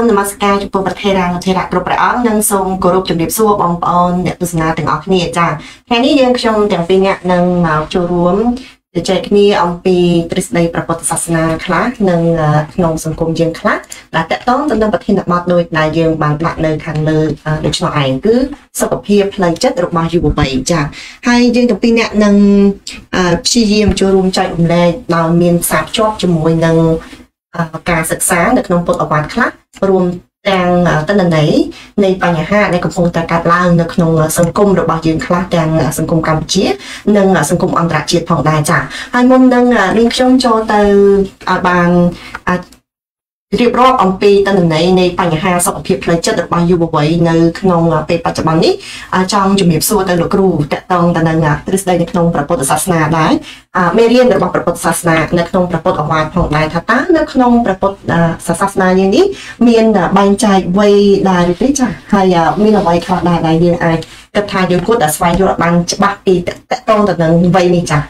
សូមនមស្ការចំពោះប្រធារានុធិរៈគ្រប់ព្រះអង្គនិងសូមគោរពជំរាបសួរបងប្អូនអ្នកទស្សនាទាំងអស់គ្នាចា៎ថ្ងៃនេះយើងខ្ញុំទាំងពីរនាក់នឹងមកចូលរួមជជែកគ្នាអំពីទ្រឹស្ដីប្រពុទ្ធសាសនាខ្លះនិងក្នុងសង្គមយើងខ្លះដែលតកតងទៅនឹងប្រធានបទដូចដែលយើងបានដាក់នៅខាងលើដូច្នោះឯងគឺសុខភាពផ្លូវចិត្តរបស់យុវវ័យចា៎ហើយយើងទាំងពីរនាក់នឹងព្យាយាមចូលរួមចែករំលែកដោយមានផ្សារភ្ជាប់ជាមួយនឹង ការសិក្សានៅក្នុងពុទ្ធអវាទខ្លះរួមទាំងតនន័យនៃបញ្ហាដែលកំពុងតែកើតឡើងនៅក្នុងសង្គមរបស់យើងខ្លះទាំងសង្គមកម្ពុជា និងសង្គមអន្តរជាតិផងដែរចា៎ហើយមុននឹងនាងខ្ញុំចូលទៅឲ្យបាន រៀបរាប់អំពីតន្ន័យនៃបញ្ហាសុខភាពផ្លូវចិត្តរបស់យុវវ័យនៅក្នុងពេលបច្ចុប្បន្ននេះចង់ជំរាបសួរទៅលោកគ្រូតកតងទៅនឹងទ្រឹស្ដីនៅក្នុងព្រះពុទ្ធសាសនាដែរមេរៀនរបស់ព្រះពុទ្ធសាសនានៅក្នុងព្រះពុទ្ធអវាទផងដែរថាតើនៅក្នុងព្រះពុទ្ធសាសនាយើងនេះមានបែងចែកវ័យដែរទេចា៎ហើយមានអ្វីខ្លះដែរដែលយើងអាចគិតថាយើងគួរតែស្វែងយល់បានច្បាស់ពីតកតងទៅនឹងវ័យនេះចា៎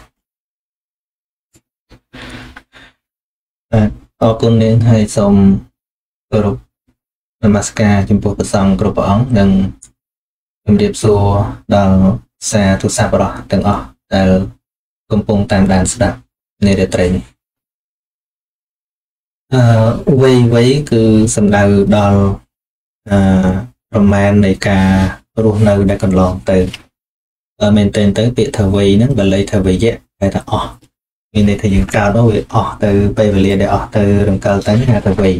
បាទ អរគុណនាងហើយសូមគោរពនមស្ការចំពោះព្រះសង្ឃគ្រប់ព្រះអង្គនិងជំរាបសួរដល់សាធុសាបរោះទាំងអស់ដែលកំពុងតាមដានស្ដាប់នារាត្រីនេះអឺវ័យវ័យគឺសំដៅដល់អឺប្រមាណនៃការរស់នៅដែលកន្លងទៅបើមែនទែនទៅពាក្យថាវ័យហ្នឹងបាលីថាវយៈគេថាអស់ មានន័យថាយើងកើតនោះវាអស់ទៅពេលវេលាដែលអស់ទៅរំកិលទៅហៅថាវ័យ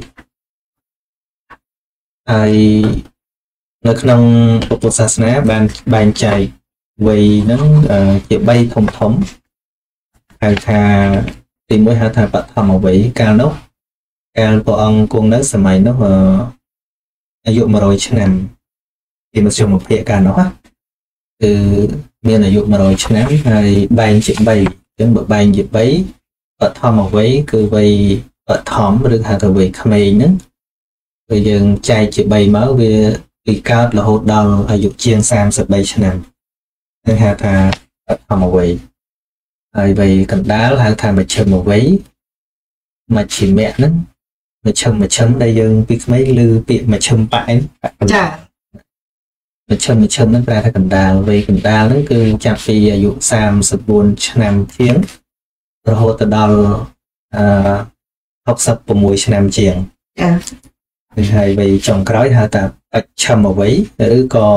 ហើយនៅក្នុងពុទ្ធសាសនាបានបែងចែកវ័យហ្នឹងជា3ធំធំហៅថាទីមួយហៅថាបឋមវ័យកាលនោះកាលព្រះអង្គគង់នៅសម័យនោះអាយុ100ឆ្នាំពីមធ្យមភាគកាលនោះគឺមានអាយុ100ឆ្នាំហើយបែងជា3 ចឹងបើបែងជា3បឋមវ័យគឺវ័យបឋមឬហៅថាវ័យក្មេងហ្នឹងគឺយើងចែកជា3មកវាពីកើតរហូតដល់អាយុជាង33ឆ្នាំនឹងហៅថាបឋមវ័យហើយវ័យកណ្ដាលហៅថាមជ្ឈិមវ័យមជ្ឈិមៈហ្នឹងមជ្ឈិមមជ្ឈិមដែលយើងពីក្មេងឬពាក្យមជ្ឈិមប៉ែនចា មជ្ឈិមមជ្ឈិមហ្នឹងប្រែថាកណ្ដាលវ័យកណ្ដាលហ្នឹងគឺចាប់ពីអាយុ34ឆ្នាំជាងរហូតទៅដល់អឺ66ឆ្នាំជាងចាគឺហើយវ័យចុងក្រោយហៅថាបច្ឆិមវ័យឬក៏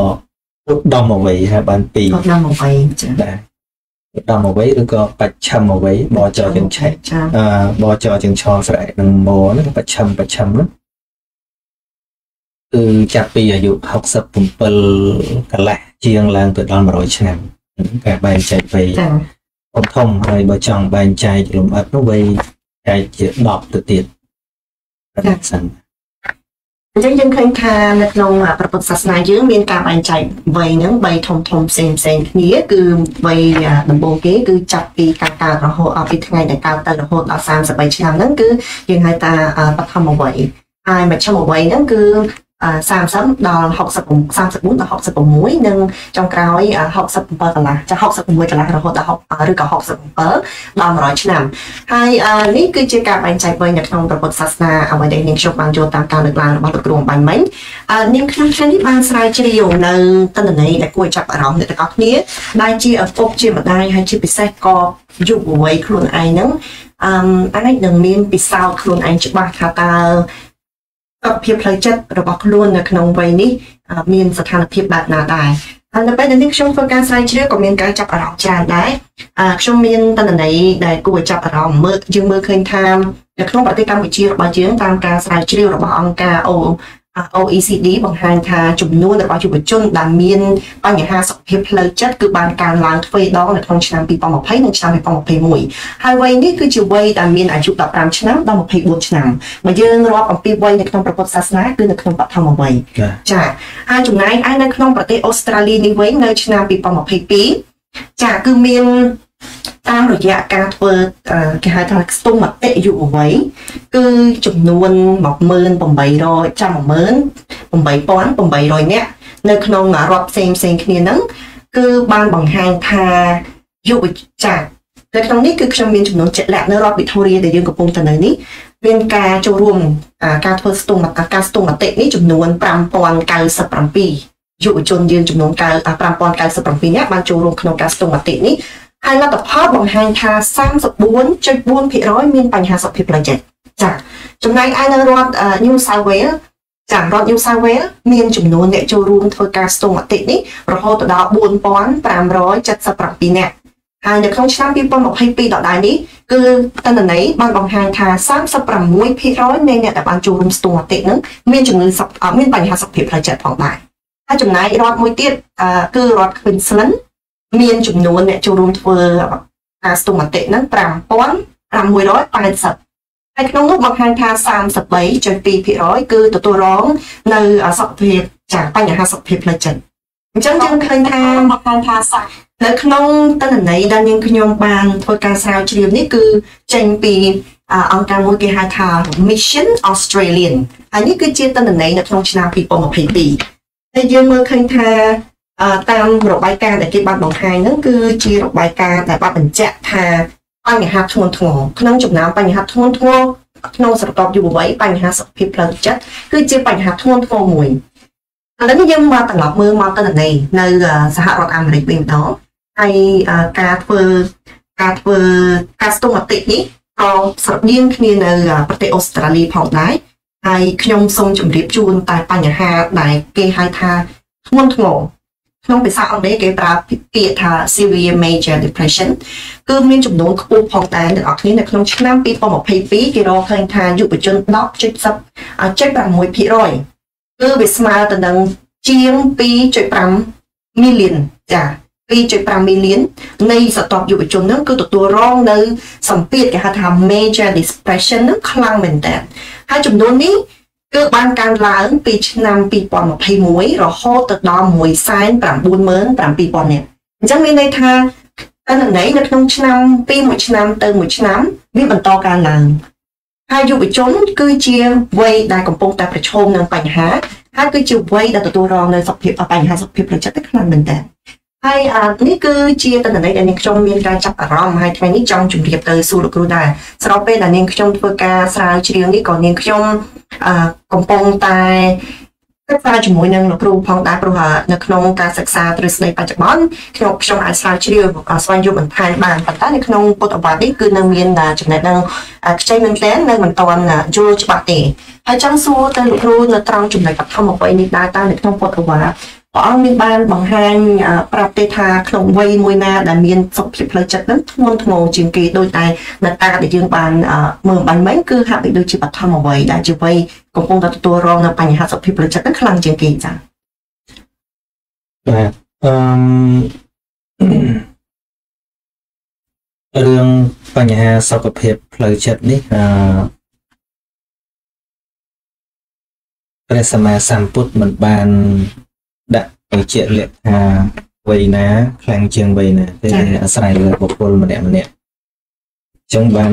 ឧត្តមវ័យហៅបានពីរឧត្តមវ័យចាបាទឧត្តមវ័យឬក៏បច្ឆិមវ័យបចជាងឆែកអឺបចជាងឆស្រែកនឹងមហ្នឹងបច្ឆិមបច្ឆិមហ្នឹង គឺចាប់ពីអាយុ67កន្លះជាងឡើងទៅដល់100ឆ្នាំការបែងចែកវ័យធំធំហើយបើចង់បែងចែកលំអិតនោះវ័យចែកជា10ទៅទៀតបាទសិនអញ្ចឹងយើងឃើញថានៅក្នុងព្រះពុទ្ធសាសនាយើងមានការបែងចែកវ័យហ្នឹង3ធំធំផ្សេងផ្សេងគ្នាគឺវ័យដំបូងគេគឺចាប់ពីការកើតរហូតពីថ្ងៃដែលកើតទៅរហូតដល់33ឆ្នាំហ្នឹងគឺយើងហៅថាបឋមវ័យហើយមជ្ឈមវ័យហ្នឹងគឺ 30ដល់60 34ដល់66និងចុងក្រោយ67កន្លះចា66កន្លះរហូតដល់ឬក៏67ដល់100ឆ្នាំហើយនេះគឺជាការបែងចែកវ័យនៅក្នុងព្រះពុទ្ធសាសនាអ្វីដែលនាងខ្ញុំបានចូលតាមការលើកឡើងរបស់លោកគ្រូអំបញ្ញមិញនាងខ្ញុំថ្ងៃនេះបានស្រាវជ្រាវនៅតន្ន័យដែលគួរចាប់អារម្មណ៍អ្នកទាំងអស់គ្នាដែលជាឪពុកជាម្ដាយហើយជាពិសេសក៏យុវវ័យខ្លួនឯងហ្នឹងអឺអាចនឹងមានពិសោធន៍ខ្លួនឯងច្បាស់ថាតើ សុខភាពផ្លូវចិត្តរបស់ខ្លួននៅក្នុងវ័យនេះមានស្ថានភាពបែបណាដែរហើយនៅពេលដែលខ្ញុំធ្វើការស្រាវជ្រាវក៏មានការចាប់អារម្មណ៍ច្រើនដែរខ្ញុំមានតន្ន័យដែលគួរឲ្យចាប់អារម្មណ៍មើលយើងមើលឃើញថានៅក្នុងប្រទេសកម្ពុជារបស់យើងតាមការស្រាវជ្រាវរបស់អង្គការ OECD បង្ហាញថាចំនួនរបស់យុវជនដែលមានបញ្ហាសុខភាពផ្លូវចិត្តគឺបានកើនឡើងទ្វេដងនៅក្នុងឆ្នាំ2020និងឆ្នាំ2021ហើយវ័យនេះគឺជាវ័យដែលមានអាយុ15ឆ្នាំដល់24ឆ្នាំបើយើងរាប់អំពីវ័យនៅក្នុងព្រះពុទ្ធសាសនាគឺនៅក្នុងបឋមវ័យចា៎ហើយចំណែកឯនៅក្នុងប្រទេសអូស្ត្រាលីនេះវិញនៅឆ្នាំ2022ចា៎គឺមាន តាមរយៈការធ្វើគេហៅថាស្ទុំមតិយុវវ័យគឺចំនួន18800ចាំ18800នាក់នៅក្នុងរដ្ឋផ្សេងផ្សេងគ្នាហ្នឹងគឺបានបង្ហាញថាយុវចាស់នៅក្នុងនេះគឺខ្ញុំមានចំនួនជាក់លាក់នៅរដ្ឋវិទូរីដែលយើងកំពុងតែនៅនេះមានការចូលរួមការធ្វើស្ទង់ការស្ទង់មតិនេះចំនួន5097យុវជនយើងចំនួន5097នាក់បានចូលរួមក្នុងការស្ទង់មតិនេះ ហើយលទ្ធផលបង្ហាញថា34.4%មានបញ្ហាសុខភាពផ្លូវចិត្តចា៎ចំណែកឯនៅរដ្ឋ New South Wales ចារដ្ឋ New South Wales មានចំនួនអ្នកចូលរួមធ្វើការស្ទង់មតិនេះរហូតដល់4577នាក់ហើយនៅក្នុងឆ្នាំ2022ដដែលនេះគឺតន្ន័យបានបង្ហាញថា36%នៃអ្នកដែលបានចូលរួមស្ទង់មតិនឹងមានជំងឺសុខមានបញ្ហាសុខភាពផ្លូវចិត្តផងដែរហើយចំណែករដ្ឋមួយទៀតគឺរដ្ឋ Queensland មានចំនួនអ្នកចូលរួមធ្វើការស្ទង់មតិហ្នឹង5680ហើយក្នុងនោះបង្ហាញថា33.2%គឺទទួលរង នៅសុខភាពចាបញ្ហាសុខភាពផ្លូវចិត្តអញ្ចឹងយើងឃើញថាបង្ហាញថានៅក្នុងតនន័យដែលនាងខ្ញុំបានធ្វើការស្រាវជ្រាវនេះគឺចេញពីអង្គការមួយគេហៅថា Mission Australian ហើយនេះគឺជាតនន័យនៅក្នុងឆ្នាំ2022ហើយយើងមើលឃើញថា តាមរបាយការណ៍ដែលគេបានបង្ហាញហ្នឹងគឺជារបាយការណ៍ដែលបានបញ្ជាក់ថាបញ្ហាធ្ងន់ធ្ងរក្នុងចំណោមបញ្ហាធ្ងន់ធ្ងរក្នុងស្រទាប់យុវវ័យបញ្ហាសុខភាពផ្លូវចិត្តគឺជាបញ្ហាធ្ងន់ធ្ងរមួយឥឡូវនេះយើងមកត្រឡប់មើលមកទៅនៃនៅសហរដ្ឋអាមេរិកវិញម្ដងហើយការធ្វើការធ្វើការស្ទង់មតិនេះក៏ស្រដៀងគ្នានៅប្រទេសអូស្ត្រាលីផងដែរហើយខ្ញុំសូមជម្រាបជូនតែបញ្ហាដែលគេហៅថាធ្ងន់ធ្ងរ ក្នុងភាសាអង់គ្លេសគេប្រើពាក្យថា severe major depression គឺមានចំនួនខ្ពស់ផងដែរអ្នកនរគ្នានៅក្នុងឆ្នាំ2022គេរកឃើញថាយុវជន10.6%គឺវាស្មើទៅនឹងជាង2.5 million ចា2.5 million នៃសតបយុវជនហ្នឹងគឺទទួលរងនៅសម្ពាធគេហៅថា major depression ហ្នឹងខ្លាំងមែនតើហើយចំនួននេះ គឺបានកើនឡើងពីឆ្នាំ2021រហូតទៅដល់197,000នាក់អញ្ចឹងមានន័យថាអនុន័យនៅក្នុងឆ្នាំពីមួយឆ្នាំទៅមួយឆ្នាំវាបន្តកើនឡើងហើយយុវជន គឺជាវ័យដែលកំពុងតែប្រឈមនឹងបញ្ហាហើយគឺជាវ័យដែលទទួលរងនៅសុខភាពបញ្ហាសុខភាពផ្លូវចិត្តខ្លាំងមែនតើ ហើយនេះគឺជាតន្ន័យដែលនាងខ្ញុំមានការចាប់អារម្មណ៍ហើយថ្ងៃនេះចង់ជម្រាបទៅសួរលោកគ្រូដែរស្របពេលដែលនាងខ្ញុំធ្វើការស្រាវជ្រាវនេះក៏នាងខ្ញុំកំពុងតែសិក្សាជាមួយនឹងលោកគ្រូផងដែរព្រោះនៅក្នុងការសិក្សាទ្រឹស្ដីបច្ចុប្បន្នខ្ញុំខ្ញុំអាចស្រាវជ្រាវស្វែងយល់បន្ថែមបានប៉ុន្តែនៅក្នុងពុទ្ធវត្តនេះគឺនៅមានចំណេះដឹងខ្ចីមែនទែននៅមិនទាន់យល់ច្បាស់ទេហើយចង់សួរទៅលោកគ្រូនៅត្រង់ចំណុចបឋមអ្វីនេះដែរតើនៅក្នុងពុទ្ធវត្ត ព្រះអង្គមានបានបង្ហាញប្រាប់ទេថាក្នុងវ័យមួយណាដែលមានសុខភាពផ្លូវចិត្តនឹងធ្ងន់ធ្ងរជាងគេដោយតែនៅការដែលយើងបានមើលបាញ់មិញគឺហាក់បីដូចជាបឋមវ័យដែលជាវ័យកំពុងតែទទួលរងនៅបញ្ហាសុខភាពផ្លូវចិត្តនឹងខ្លាំងជាងគេចា៎បាទអឺរឿងបញ្ហាសុខភាពផ្លូវចិត្តនេះអឺព្រះសម្មាសម្ពុទ្ធមិនបាន ដាក់បញ្ជាក់លក្ខថាវ័យណាខ្លាំងជាងវ័យណាទេអាស្រ័យលើបុគ្គលម្នាក់ម្នាក់អញ្ចឹងបាន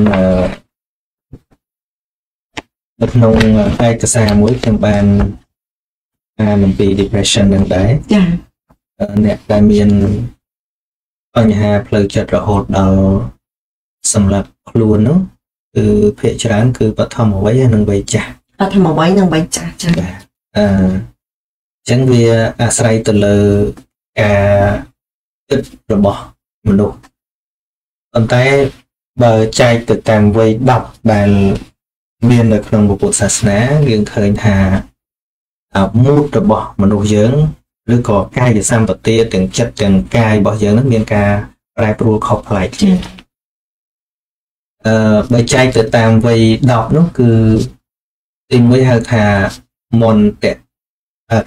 នៅក្នុងឯកសារមួយខ្ញុំបានអានអំពី depression នឹងដែរចាអ្នកដែលមានបញ្ហាផ្លូវចិត្តរហូតដល់សម្រាប់ខ្លួននោះគឺភាគច្រើនគឺបឋមវ័យនិងវ័យចាស់បឋមវ័យនិងវ័យចាស់ចាអឺ ចឹងវាអាស្រ័យទៅលើការគិតរបស់មនុស្សប៉ុន្តែបើចែកទៅតាមវ័យ10ដែលមាននៅក្នុងពុទ្ធសាសនាយើងឃើញថាមូលរបស់មនុស្សយើងឬក៏កាយសម្បទាទាំងចិត្តទាំងកាយរបស់យើងនឹងមានការប្រែប្រួលខុសប្លែកគ្នាអឺបើចែកទៅតាមវ័យ10នោះគឺទីមួយហៅថាមន្តៈ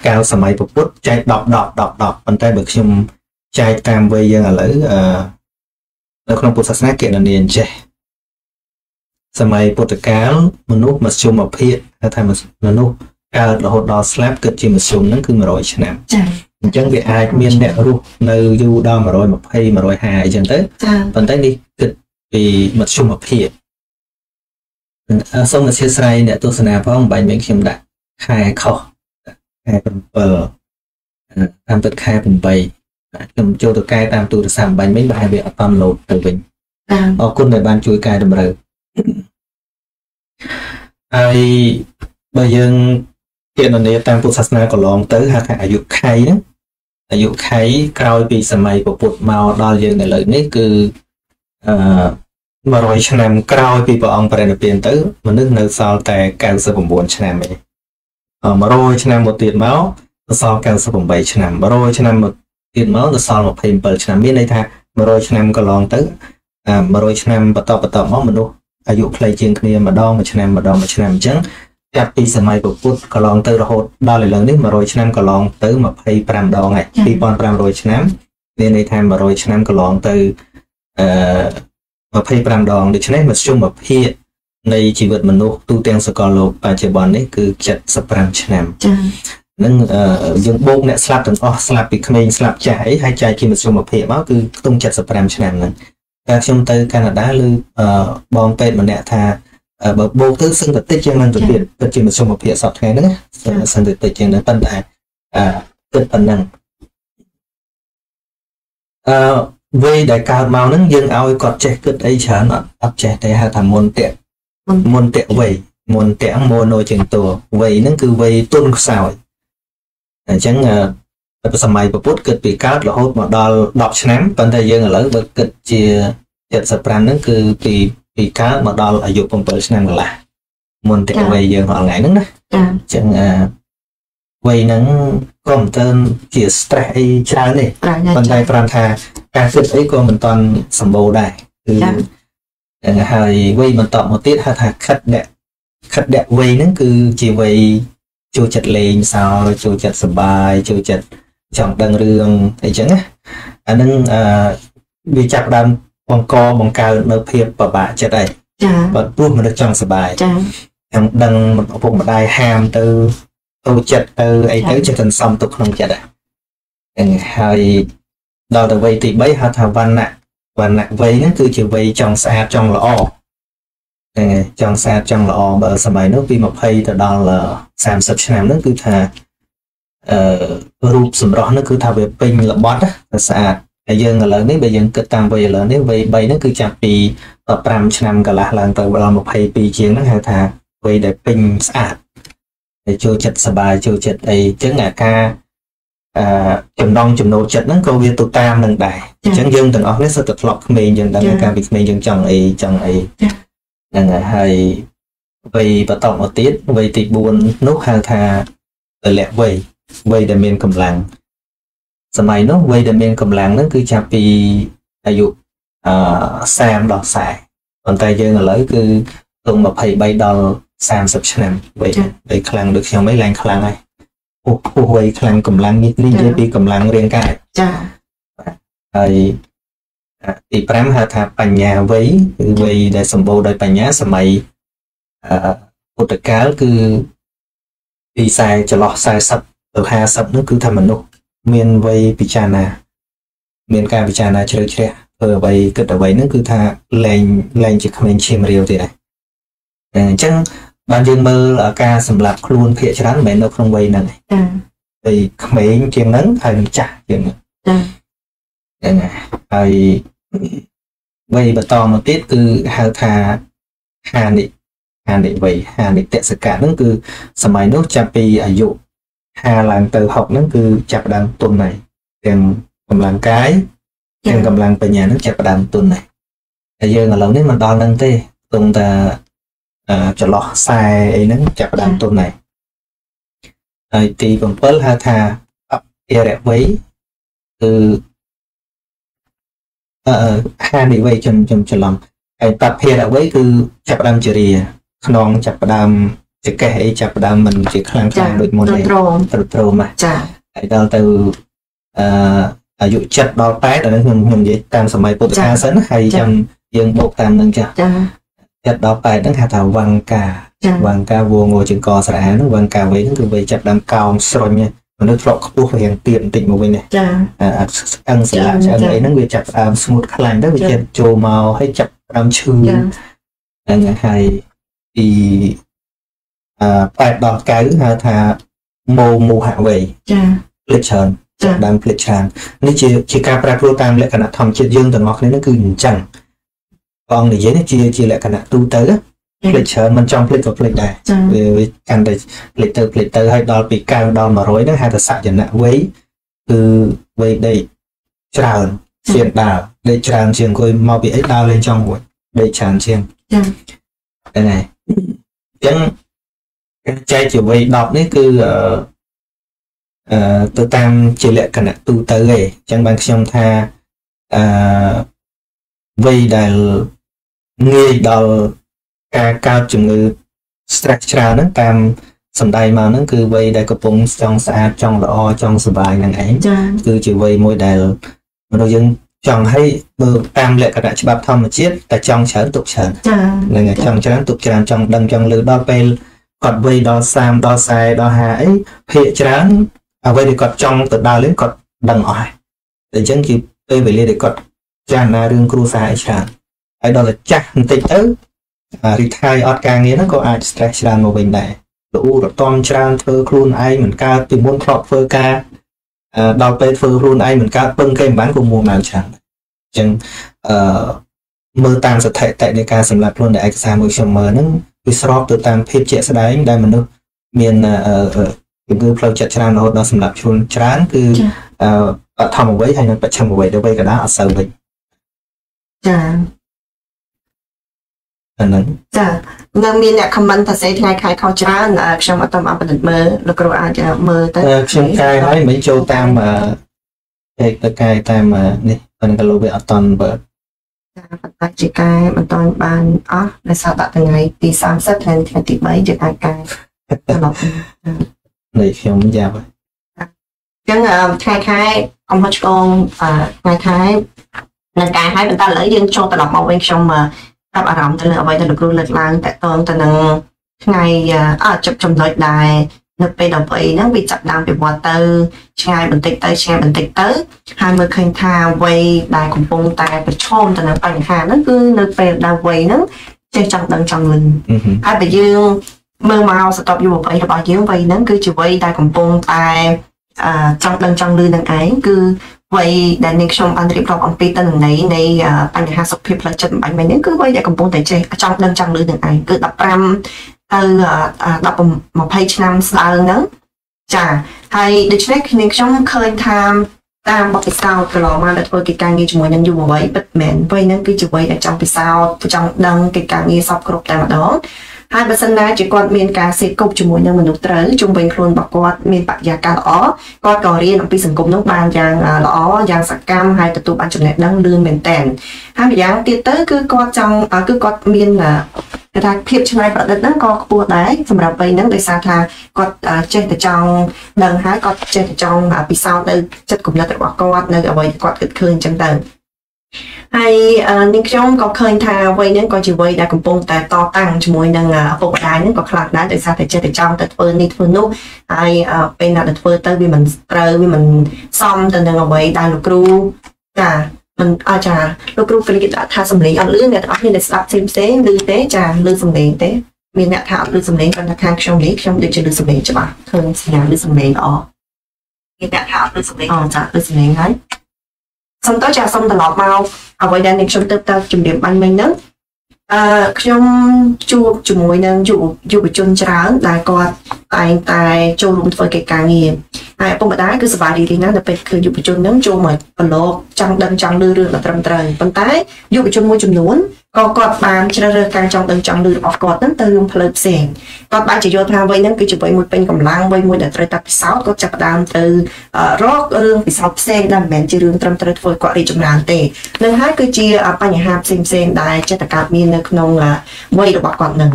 កាលសម័យពុទ្ធចែក10 10 10 10ប៉ុន្តែបើខ្ញុំចែកតាមវ័យយើងឥឡូវអឺនៅក្នុងពុទ្ធសាសនាគេនានាចេះសម័យពុទ្ធកាលមនុស្សមធ្យមភាពហៅថាមនុស្សកើតរហូតដល់ស្លាប់គិតជាមធ្យមហ្នឹងគឺ100ឆ្នាំចា៎អញ្ចឹងវាអាចមានអ្នករស់នៅយូរដល់120 150អីចឹងទៅចា៎ប៉ុន្តែនេះគិតពីមធ្យមភាពសូមអធិស្ឋានអ្នកទស្សនាផងបាញ់មានខ្ញុំដាក់ខែខុស ខែ7តាមទឹកខែ8ខ្ញុំចូលទៅកែតាមទូរស័ព្ទបាញ់មិញប្រហែលវាអត់តាមឡូតទៅវិញអរគុណដែលបានជួយកែតម្រូវហើយបើយើងគណនាតាមពុទ្ធសាសនាកន្លងទៅហៅថាអាយុខៃហ្នឹងអាយុខៃក្រោយពីសម័យពុទ្ធមកដល់យើងឥឡូវនេះគឺអឺ100ឆ្នាំក្រោយពីព្រះអង្គបរិនិព្វានទៅមនុស្សនៅសល់តែ99ឆ្នាំឯង 100ឆ្នាំមកទៀតមកសល់98ឆ្នាំ100ឆ្នាំមកទៀតមកទៅសល់27ឆ្នាំមានន័យថា100ឆ្នាំកន្លងទៅ100ឆ្នាំបន្តបន្តមកមនុស្សអាយុខ្លីជាងគ្នាម្ដងមួយឆ្នាំម្ដងមួយឆ្នាំអញ្ចឹងចាប់ពីសម័យពុទ្ធកន្លងទៅរហូតដល់ឥឡូវនេះ100ឆ្នាំកន្លងទៅ25ដងហើយ2500ឆ្នាំមានន័យថា100ឆ្នាំកន្លងទៅអឺ25ដងដូច្នេះមធ្យមភាព នៃជីវិតមនុស្សទូទាំងសកលលោកបច្ចុប្បន្ននេះគឺ75ឆ្នាំចា៎នឹងយើងបូកអ្នកស្លាប់ទាំងអស់ស្លាប់ពីក្មេងស្លាប់ចាស់អីហើយចែកជាមធ្យមភាពមកគឺខ្ទង់75ឆ្នាំហ្នឹងតែខ្ញុំទៅកាណាដាឬបងពេទ្យម្នាក់ថាបើបូកទៅសឹងតែតិចជាងនឹងទៅទៀតពិតជាមធ្យមភាពសពថ្ងៃហ្នឹងសឹងតែតិចជាងហ្នឹងប៉ុន្តែអឺគិតប៉ុណ្ណឹងអឺវ័យដែលកើតមកហ្នឹងយើងឲ្យគាត់ចេះគិតអីច្រើនអត់អត់ចេះទេហៅថាមុនតេ មុនតេវ័យមុនតេម៉ូណូជាងតួវ័យហ្នឹងគឺវ័យទុនខ្សោយអញ្ចឹងសម័យពុទ្ធគិតពីកើតរហូតមកដល់10ឆ្នាំប៉ុន្តែយើងឥឡូវបើគិតជា75ហ្នឹងគឺពីពីកើតមកដល់អាយុ7ឆ្នាំកន្លះមុនតែវ័យយើងរាល់ថ្ងៃហ្នឹងណាចាអញ្ចឹងអាវ័យហ្នឹងក៏មិនទៅជា stress អីច្រើនទេប៉ុន្តែប្រហែលថាការគិតអីក៏មិនតាន់សម្បូរដែរគឺ ហើយវ័យបន្តមកទៀតហៅថាខិតដាក់ខិតដាក់វ័យហ្នឹងគឺជាវ័យចូលចិត្តលេងសើចចូលចិត្តសប្បាយចូលចិត្តចង់ដឹងរឿងអីចឹងណាអានឹងអឺវាចាប់ដើមបង្កបង្កើននៅភាពពិបាកចិត្តហើយចា៎បើព្រោះមនុស្សចង់សប្បាយចា៎ចង់ដឹងឪពុកម្ដាយហាមទៅទៅចិត្តទៅអីទៅចិត្តសន្សំទៅក្នុងចិត្តហ្នឹងហើយដល់ទៅវ័យទី3ហៅថាវណ្ណៈ វណ្ណៈវ័យហ្នឹងគឺជាវ័យចង់ស្អាតចង់ល្អហ្នឹងហើយចង់ស្អាតចង់ល្អបើសម័យនោះពី20ទៅដល់30ឆ្នាំហ្នឹងគឺថាអឺរូបសម្រស់ហ្នឹងគឺថាវាពេញល្បត់ណាស្អាតហើយយើងឥឡូវនេះបើយើងគិតតាមវ័យឥឡូវនេះវ័យ3ហ្នឹងគឺចាប់ពី15ឆ្នាំកន្លះឡើងទៅដល់22ជាងហ្នឹងហៅថាវ័យដែលពេញស្អាតហើយចូលចិត្តសบายចូលចិត្តអីអញ្ចឹងអាការ អឺចំណងចំណូលចិត្តហ្នឹងក៏វាទៅតាមនឹងដែរអញ្ចឹងយើងទាំងអស់នេះសុទ្ធតែធ្លាប់ក្មេងយើងដឹងកាលពីក្មេងយើងចង់អីចង់អីហ្នឹងហើយវ័យបន្តមកទៀតវ័យទី4នោះហៅថាទលៈវ័យវ័យដែលមានកម្លាំងសម័យនោះវ័យដែលមានកម្លាំងហ្នឹងគឺចាប់ពីអាយុអឺ30ដល់40ប៉ុន្តែយើងឥឡូវគឺទង23ដល់30ឆ្នាំវ័យវ័យខ្លាំងដូចខ្ញុំឯងឡើងខ្លាំងហើយ ពោះពោះវ័យខ្លាំងកម្លាំងនេះនិយាយពីកម្លាំងរាងកាយចាហើយទី5ហៅថាបញ្ញាវ័យគឺវ័យដែលសម្បូរដោយបញ្ញាសម័យអឺពុទ្ធកាលគឺពី40ចន្លោះ40ទៅ50នោះគឺថាមនុស្សមានវ័យពិចារណា មានការពិចារណាជ្រៅជ្រះធ្វើអ្វីគិតអ្វីហ្នឹងគឺថាលែងលែងជាក្មេងឈាមរាវទៀតហើយអញ្ចឹង បានយើងមើលការសម្លាប់ខ្លួនភាកច្រើនមិនមែននៅក្នុងវ័យហ្នឹងចាវ័យក្មេងជាងហ្នឹងហើយនឹងចាស់ជាងហ្នឹងចាហ្នឹងហើយវ័យបន្តមកទៀតគឺហៅថាហានិហានិវ័យហានិតសកៈហ្នឹងគឺសម័យនោះចាប់ពីអាយុ50ឡើងទៅ60ហ្នឹងគឺចាប់ផ្ដើមទុនហើយទាំងកម្លាំងកាយទាំងកម្លាំងបញ្ញាហ្នឹងចាប់ផ្ដើមទុនហើយតែយើងឥឡូវនេះមិនដល់ហ្នឹងទេទុំតែ ចន្លោះខ្សែអីហ្នឹងចាប់ផ្ដើមទុនហើយហើយទី7ហៅថាអភិរវ័យគឺអឺហានិវ័យចំចំច្រឡំហើយបភិរវ័យគឺចាប់ផ្ដើមជារាខ្នងចាប់ផ្ដើមចកេះអីចាប់ផ្ដើមមិនជាខ្លាំងខ្លាំងដូចមុនទេត្រមត្រត្រមចាហើយដល់ទៅអឺអាយុ7ដល់8ដល់ខ្ញុំខ្ញុំនិយាយតាមសម័យពុទ្ធកាលសិនហើយចាំយើងបូកតាមនឹងចាចា 7ដល់8ហ្នឹងហៅថាវង្កាវង្កាវងោជាងកស្រែហ្នឹងវង្កាវិញគឺវាចាប់ដើមកោងស្រុញមនុស្សធ្លាប់ខ្ពស់រៀងទៀតបន្តិចមកវិញណាចាអត់ស្អឹងស្លាកឆ្អឹងអីហ្នឹងវាចាប់ដើមស្ងួតខ្លាំងទៅវាចិត្តចូលមកហើយចាប់ដើមឈឺហ្នឹងហើយពីអឺ8ដល់9ហៅថាមោមោហវ័យចាភ្លេចច្រើនចាដើមភ្លេចច្រើននេះជាជាការប្រែប្រួលតាមលក្ខណៈធម្មជាតិយើងទាំងអស់គ្នានឹងគឺអញ្ចឹង បងនិយាយនេះជាជាលក្ខណៈទូទៅភ្លេចច្រើនមិនចង់ភ្លេចក៏ភ្លេចដែរចាវាវាកាន់តែភ្លេចទៅភ្លេចទៅហើយដល់ពី90ដល់100ហ្នឹងហៅថាសច្ចនៈវ័យគឺវ័យដេកច្រើនជាងដើរដេកច្រើនជាងអង្គុយមកពីអីដើរលេងចង់រួចដេកច្រើនជាងចាហ្នឹងហើយអញ្ចឹងការចែកជាវ័យ10នេះគឺអឺអឺទៅតាមជាលក្ខណៈទូទៅឯងអញ្ចឹងបានខ្ញុំថាអឺវ័យដែល ងាយដល់ការកើតជំងឺ stress ច្រើនហ្នឹងតាមសំដែងមកហ្នឹងគឺវ័យដែលកំពុងចង់ស្អាតចង់ល្អចង់សុបាយហ្នឹងឯងចាគឺជាវ័យមួយដែលមនុស្សយើងចង់ឲ្យមើលតាមលក្ខណៈច្បាប់ធម្មជាតិតែចង់ច្រើនទុកច្រើនចាហ្នឹងហើយចង់ច្រើនទុកច្រើនចង់ដឹងចង់លឺដល់ពេលគាត់វ័យដល់30ដល់40ដល់50អីភាកច្រើនអ្វីដែលគាត់ចង់ទៅដើរលេងគាត់ដឹងអស់ហើយតែអញ្ចឹងជាពេលវេលាដែលគាត់ចាស់ណារឿងគ្រួសារអីច្រើន ហើយដល់តែចាស់បន្តិចទៅរីថៃអត់ការងារហ្នឹងក៏អាច stress ច្រើនមកវិញដែររអ៊ូរតំច្រើនធ្វើខ្លួនឯងមិនកើតពីមុនធ្លាប់ធ្វើការអឺដល់ពេលធ្វើខ្លួនឯងមិនកើតពឹងគេមិនបានក៏មួឡើងច្រើនដែរអញ្ចឹងអឺមើលតាមស្ថិតិនៃការសម្លាប់ខ្លួនដែលឯកសារមួយខ្ញុំមើលហ្នឹងវាស្របទៅតាមភាពជាក់ស្ដែងដែលមនុស្សមានអឺអឺជំងឺផ្លូវចិត្តច្រើនរហូតដល់សម្លាប់ខ្លួនច្រើនគឺអឺបឋមអ្វីហើយនិងបច្ឆិមអ្វីទៅវិញក៏ដែរអត់សូវវិញចា អាហ្នឹងចានៅមានអ្នក comment ថាសេថ្ងៃខែខុសច្រើនអឺខ្ញុំអត់តាមអបដិតមើលលោកគ្រូអាចមើលទៅអឺខ្ញុំកាយហើយមិនចូលតាមអឺឯកទៅកាយតាមអឺនេះប៉ុន្តែក៏លោកវាអត់តន់បើចាប៉ុន្តែជាការមិនតាន់បានអស់ដោយសារដាក់ថ្ងៃទី30ថ្ងៃថ្ងៃទី3ជាការការត្រឡប់នៃខ្ញុំយ៉ាប់ហើយអញ្ចឹងអឺថ្ងៃខែកំហុសឆ្គងអឺថ្ងៃខែនឹងការហើយបន្តឥឡូវយើងចូលត្រឡប់មកវិញខ្ញុំ អឺប្រាប់អារម្មណ៍ទៅលើអ្វីដែលលោកគ្រូលើកឡើងតកតងទៅនឹងថ្ងៃអឺអត់ជប់ចំណុចដែរនៅពេលដល់ព្រៃហ្នឹងវាចាប់ដើមពីវត្តទៅឆ្ងាយបន្តិចទៅឆ្ងាយបន្តិចទៅហើយមើលឃើញថាវ័យដែលកំពុងតែប្រឈមទៅនឹងបញ្ហាហ្នឹងគឺនៅពេលដែលវ័យហ្នឹងចេះចង់ដឹងចង់លឺអឺហឹមហើយបើយើងមើលមកសតបយុវវ័យរបស់យើងវ័យហ្នឹងគឺជាវ័យដែលកំពុងតែអឺចង់ដឹងចង់លឺនឹងឯងគឺ វ័យដែលនាងខ្ញុំបានរៀបរាប់អំពីតនន័យនៃអឺបញ្ហាសុខភាពផ្លូវចិត្តបំបញ្ញមិញហ្នឹងគឺវ័យដែលកំពុងតែចេះចង់ដឹងចង់លឺនឹងឯងគឺ15ទៅអឺ10 20ឆ្នាំស្ដើងហ្នឹងចាហើយដូច្នេះនាងខ្ញុំឃើញថាតាមបទពិសោធន៍កន្លងមកដែលធ្វើកិច្ចការងារជាមួយនឹងយុវវ័យពិតមែនវ័យហ្នឹងគឺជាវ័យដែលចង់ពិសោធន៍ចង់ដឹងកិច្ចការងារសពគ្រប់តែម្ដង ហើយបើសិនណាជាគាត់មានការសេពគប់ជាមួយនឹងមនុស្សត្រូវជុំវិញខ្លួនរបស់គាត់មានបរិយាកាសល្អគាត់ក៏រៀនអំពីសង្គមនោះបានយ៉ាងអឺល្អយ៉ាងសកម្មហើយទទួលបានចំណេះដឹងលឿនមែនតើហើយម្យ៉ាងទៀតទៅគឺគាត់ចង់អឺគឺគាត់មានអឺគេថាភាពច្នៃប្រឌិតហ្នឹងក៏ខ្ពស់ដែរសម្រាប់វ័យហ្នឹងដោយសារថាគាត់អឺចេះតែចង់ដឹងហើយគាត់ចេះតែចង់អឺពិសោធន៍នៅចិត្តគំនិតរបស់គាត់នៅអ្វីដែលគាត់គិតឃើញអញ្ចឹងទៅ ហើយអឺនាងខ្ញុំក៏ឃើញថាវ័យហ្នឹងក៏ជាវ័យដែលកំពុងតែតតាំងជាមួយនឹងអឺឪពុកម្ដាយហ្នឹងក៏ខ្លាំងដែរដោយសារតែចេះតែចង់ទៅធ្វើនេះធ្វើនោះហើយអឺពេលណាដែលធ្វើទៅវាមិនត្រូវវាមិនសមទៅនឹងអ្វីដែលលោកគ្រូចាមិនអាចចាលោកគ្រូគ្រាន់ថាសំឡេងអត់លឿនអ្នកទាំងអស់គ្នាដែលស្ដាប់ផ្សេងផ្សេងឮទេចាឮសំឡេងទេមានអ្នកថាអត់ឮសំឡេងគាត់ថាខាងខ្ញុំនេះខ្ញុំដូចជាឮសំឡេងច្បាស់ឃើញសញ្ញាឮសំឡេងល្អមានអ្នកថាអត់ឮសំឡេងអូចាឮសំឡេងហើយ សូមតើចាសូមត្រឡប់មកអ្វីដែលនាងខ្ញុំទៅទៅជំរាបបាញ់មិញហ្នឹងអឺខ្ញុំជួបជាមួយនឹងយុវយុវជនច្រើនដែលគាត់តែងតែចូលរួមធ្វើកិច្ចការងារហើយឪពុកម្ដាយគឺសប្បាយរីករាយណាស់នៅពេលឃើញយុវជនហ្នឹងចូលមកប្រឡូកចង់ដឹងចង់លឺរឿងដ៏ត្រឹមត្រូវប៉ុន្តែយុវជនមួយចំនួន ក៏គាត់បានជ្រើសរើសការចង់ដឹងចង់លឺរបស់គាត់ហ្នឹងទៅរឿងផ្លូវផ្សេងគាត់បានជាយល់ថាវ័យហ្នឹងគឺជាវ័យមួយពេញកម្លាំងវ័យមួយដែលត្រូវតែពិសោធន៍គាត់ចាប់ផ្ដើមទៅអឺរករឿងពិសោធន៍ផ្សេងដែលមិនមែនជារឿងត្រឹមត្រូវធ្វើឲ្យគាត់រីកចម្រើនទេនឹងហើយគឺជាអ่าបញ្ហាផ្សេងផ្សេងៗដែលចិត្តកើតមាននៅក្នុងអ่าវ័យរបស់គាត់ហ្នឹង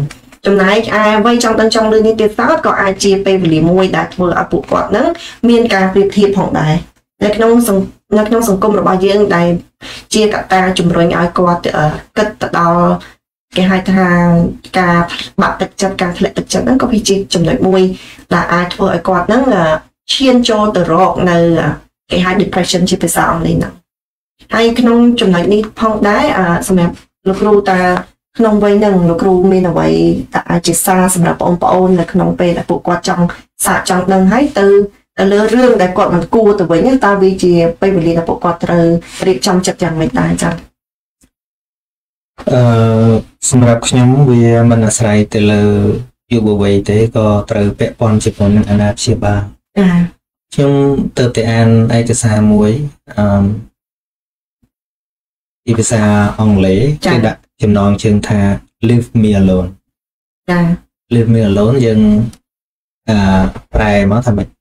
ចំណែកឯវ័យចង់ដឹងចង់លឺនេះទៀតតើក៏អាចជាពេលវេលាមួយដែលធ្វើឲ្យពួកគាត់ហ្នឹងមានការប្រៀបធៀបផងដែរនៅក្នុងសង្គ នៅក្នុងសង្គមរបស់យើងដែលជាកត្តាជំរុញឲ្យគាត់អឺគិតទៅដល់គេហៅថាការបាក់ទឹកចិត្តការធ្លាក់ទឹកចិត្តហ្នឹងក៏វាជាចំណុចមួយដែលអាចធ្វើឲ្យគាត់ហ្នឹងអឺឈានចូលទៅរកនៅអឺគេហៅ depression ជាភាសាអង់គ្លេសហ្នឹងហើយក្នុងចំណុចនេះផងដែរអឺសម្រាប់លោកគ្រូតាក្នុងវ័យហ្នឹងលោកគ្រូមានអ្វីដែលអាចជាសារសម្រាប់បងប្អូននៅក្នុងពេលដែលពួកគាត់ចង់សាកចង់ដឹងហើយទៅ ទៅលើរឿងដែលគាត់មិនគួរទៅវិញតើវាជាពេលវេលាដែលពួកគាត់ត្រូវរៀបចំចិត្តយ៉ាងម៉េចដែរចា៎អឺសម្រាប់ខ្ញុំវាមិនអាស្រ័យទៅលើយុវវ័យទេក៏ត្រូវពាក់ព័ន្ធជាមួយនឹងអាណាព្យាបាលចាខ្ញុំទៅតែអានឯកសារមួយអឺពីភាសាអង់គ្លេសគេដាក់ចំណងជើងថា leave me alone ចា leave me alone យើងអឺប្រែមកថាម៉េចមា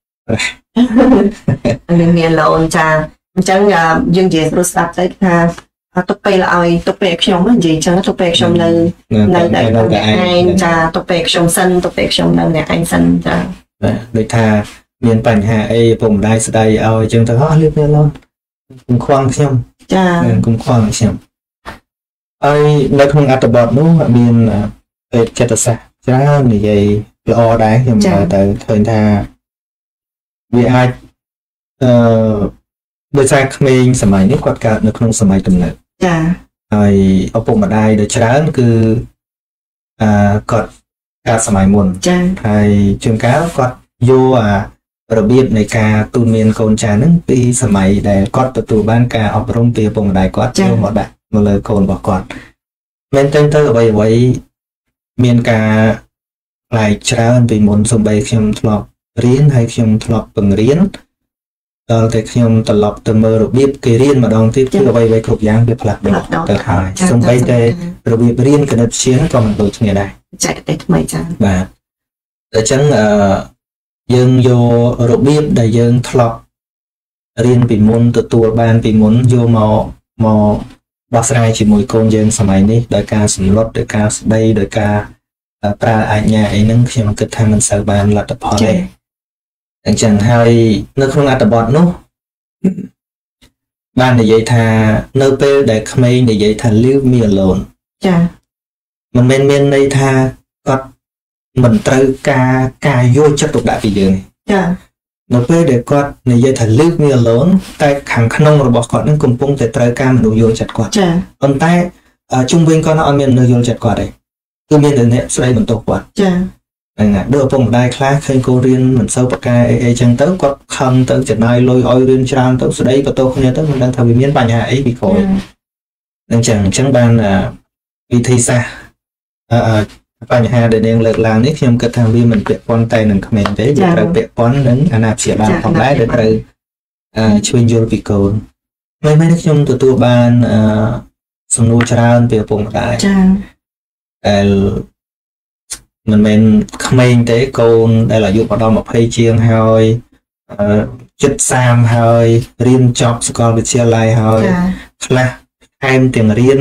នមានឡូនចាអញ្ចឹងយើងនិយាយស្រួលស្ដាប់ទៅថាទុកពេលឲ្យទុកពេលខ្ញុំនិយាយអញ្ចឹងទុកពេលខ្ញុំនៅនៅតែតែនៅតែឯឯងងចាទុកពេលខ្ញុំសិនទុកពេលខ្ញុំនៅអ្នកឯងសិនចាបាទដូចថាមានបញ្ហាអីពុកម្ដាយស្ដីឲ្យអញ្ចឹងទៅអស់ leave me alone គុំខ្វល់ខ្ញុំចាគុំខ្វល់ខ្ញុំហើយនៅក្នុងអត្ថបទនោះមានពេទ្យចិត្តសាស្ត្រច្រើននិយាយល្អដែរខ្ញុំមើលទៅឃើញថា វាអាចអឺដោយសារក្មេងសម័យនេះគាត់កើតនៅក្នុងសម័យទំនើបចាហើយឪពុកម្ដាយដ៏ច្រើនគឺអឺគាត់កើតសម័យមុនចាហើយជួនកាលគាត់យកអារបៀបនៃការទូនមានកូនចៅហ្នឹងពីសម័យដែលគាត់ទទួលបានការអប់រំពីឪពុកម្ដាយគាត់យកមកដាក់មកលើកូនរបស់គាត់មែនទែនទៅអ្វីអ្វីមានការផ្លែកច្រើនពីមុនសំបីខ្ញុំធ្លាប់ រៀនហើយខ្ញុំធ្លាប់បង្រៀនដល់តែខ្ញុំត្រឡប់ទៅមើលរបៀបគេរៀនម្ដងទៀតគឺអ្វីអ្វីគ្រប់យ៉ាងវាផ្លាស់ប្ដូរទៅហើយសំបីតែរបៀបរៀនគណិតវិទ្យាក៏មិនដូចគ្នាដែរចែកតែថ្មីចាបាទអញ្ចឹងអឺយើងយករបៀបដែលយើងធ្លាប់រៀនពីមុនទទួលបានពីមុនយកមកមកដោះស្រាយជាមួយកូនយើងសម័យនេះដោយការសម្លុតដោយការស្ដីដោយការប្រើអាជ្ញាអីហ្នឹងខ្ញុំគិតថាមិនសូវបានលទ្ធផលទេ អញ្ចឹងហើយនៅក្នុងអត្ថបទនោះបាននិយាយថានៅពេលដែលក្មេងនិយាយថា leave me alone ចាមិនមែនមានន័យថាគាត់មិនត្រូវការការយកចិត្តទុកដាក់ពីយើងទេចានៅពេលដែលគាត់និយាយថា leave me alone តែខាងក្នុងរបស់គាត់នឹងកំពុងតែត្រូវការមនុស្សយល់ចិត្តគាត់ចាប៉ុន្តែជុំវិញគាត់នោះអត់មានមនុស្សយល់ចិត្តគាត់ទេគឺមានតែអ្នកស្ដីបន្ទោសគាត់ចា ហ្នឹងហើយដូចឪពុកម្ដាយខ្លះឃើញកូនរៀនមិនសូវប្រកែអីអីចឹងទៅគាត់ខឹងទៅចំណាយលុយឲ្យរៀនច្រើនទៅស្ដីបន្ទោសគ្នាទៅមិនដឹងថាវាមានបញ្ហាអីពីក្រោយអញ្ចឹងអញ្ចឹងបានអឺវិធីសាស្ត្រអឺអឺបញ្ហាដែលនាងលើកឡើងនេះខ្ញុំគិតថាវាមិនពាក់ព័ន្ធតែនឹងក្មេងទេវាត្រូវពាក់ព័ន្ធនឹងអាណាព្យាបាលផងដែរដែលត្រូវអឺជួយយល់ពីកូនហើយមែនខ្ញុំទទួលបានអឺសំណួរច្រើនពីឪពុកម្ដាយចាដែល មិនមែនក្មេងទេកូនដែលអាយុមកដល់20ជាងហើយអឺជិត30ហើយរៀនចប់សាកលវិទ្យាល័យហើយចាខ្លះថែមទាំងរៀន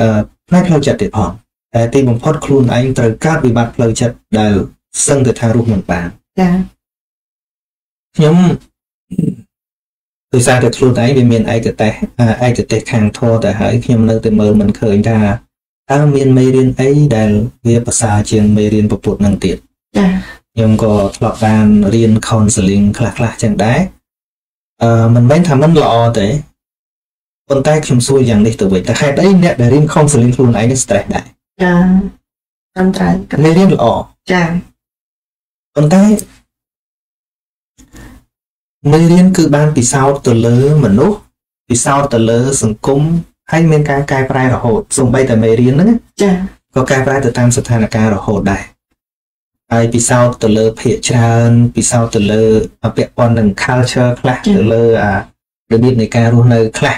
អឺផ្នែកផ្លូវចិត្តទៀតផងតែទីបំផុតខ្លួនឯងត្រូវកើតវិបត្តិផ្លូវចិត្តដែលសឹងទៅថារស់មិនបានចាខ្ញុំដោយសារតែខ្លួនឯងវាមានឯកទេសឯកទេសខាងធម៌ទៅហើយខ្ញុំនៅតែមើលមិនឃើញថា តើមានមេរៀនអីដែលវាប្រសើរជាងមេរៀនពពុទ្ធនឹងទៀតចាខ្ញុំក៏ធ្លាប់បានរៀន counseling ខ្លះៗចឹងដែរអឺមិនមែនថាមិនល្អទេប៉ុន្តែខ្ញុំសួរយ៉ាងនេះទៅវិញតែហេតុអីអ្នកដែលរៀន counseling ខ្លួនឯង stress ដែរចាត្រឹមត្រូវមេរៀនល្អចាប៉ុន្តែមេរៀនគឺបានពិសោធន៍ទៅលើមនុស្សពិសោធន៍ទៅលើសង្គម ហើយមានការកែប្រែរហូតសូម្បីតែមេរៀនហ្នឹងចាក៏កែប្រែទៅតាមស្ថានភាពរហូតដែរហើយពិសោធន៍ទៅលើភាកច្រើនពិសោធន៍ទៅលើអពាក់ព័ន្ធនឹង culture ខ្លះទៅលើអារបៀបនៃការរស់នៅខ្លះ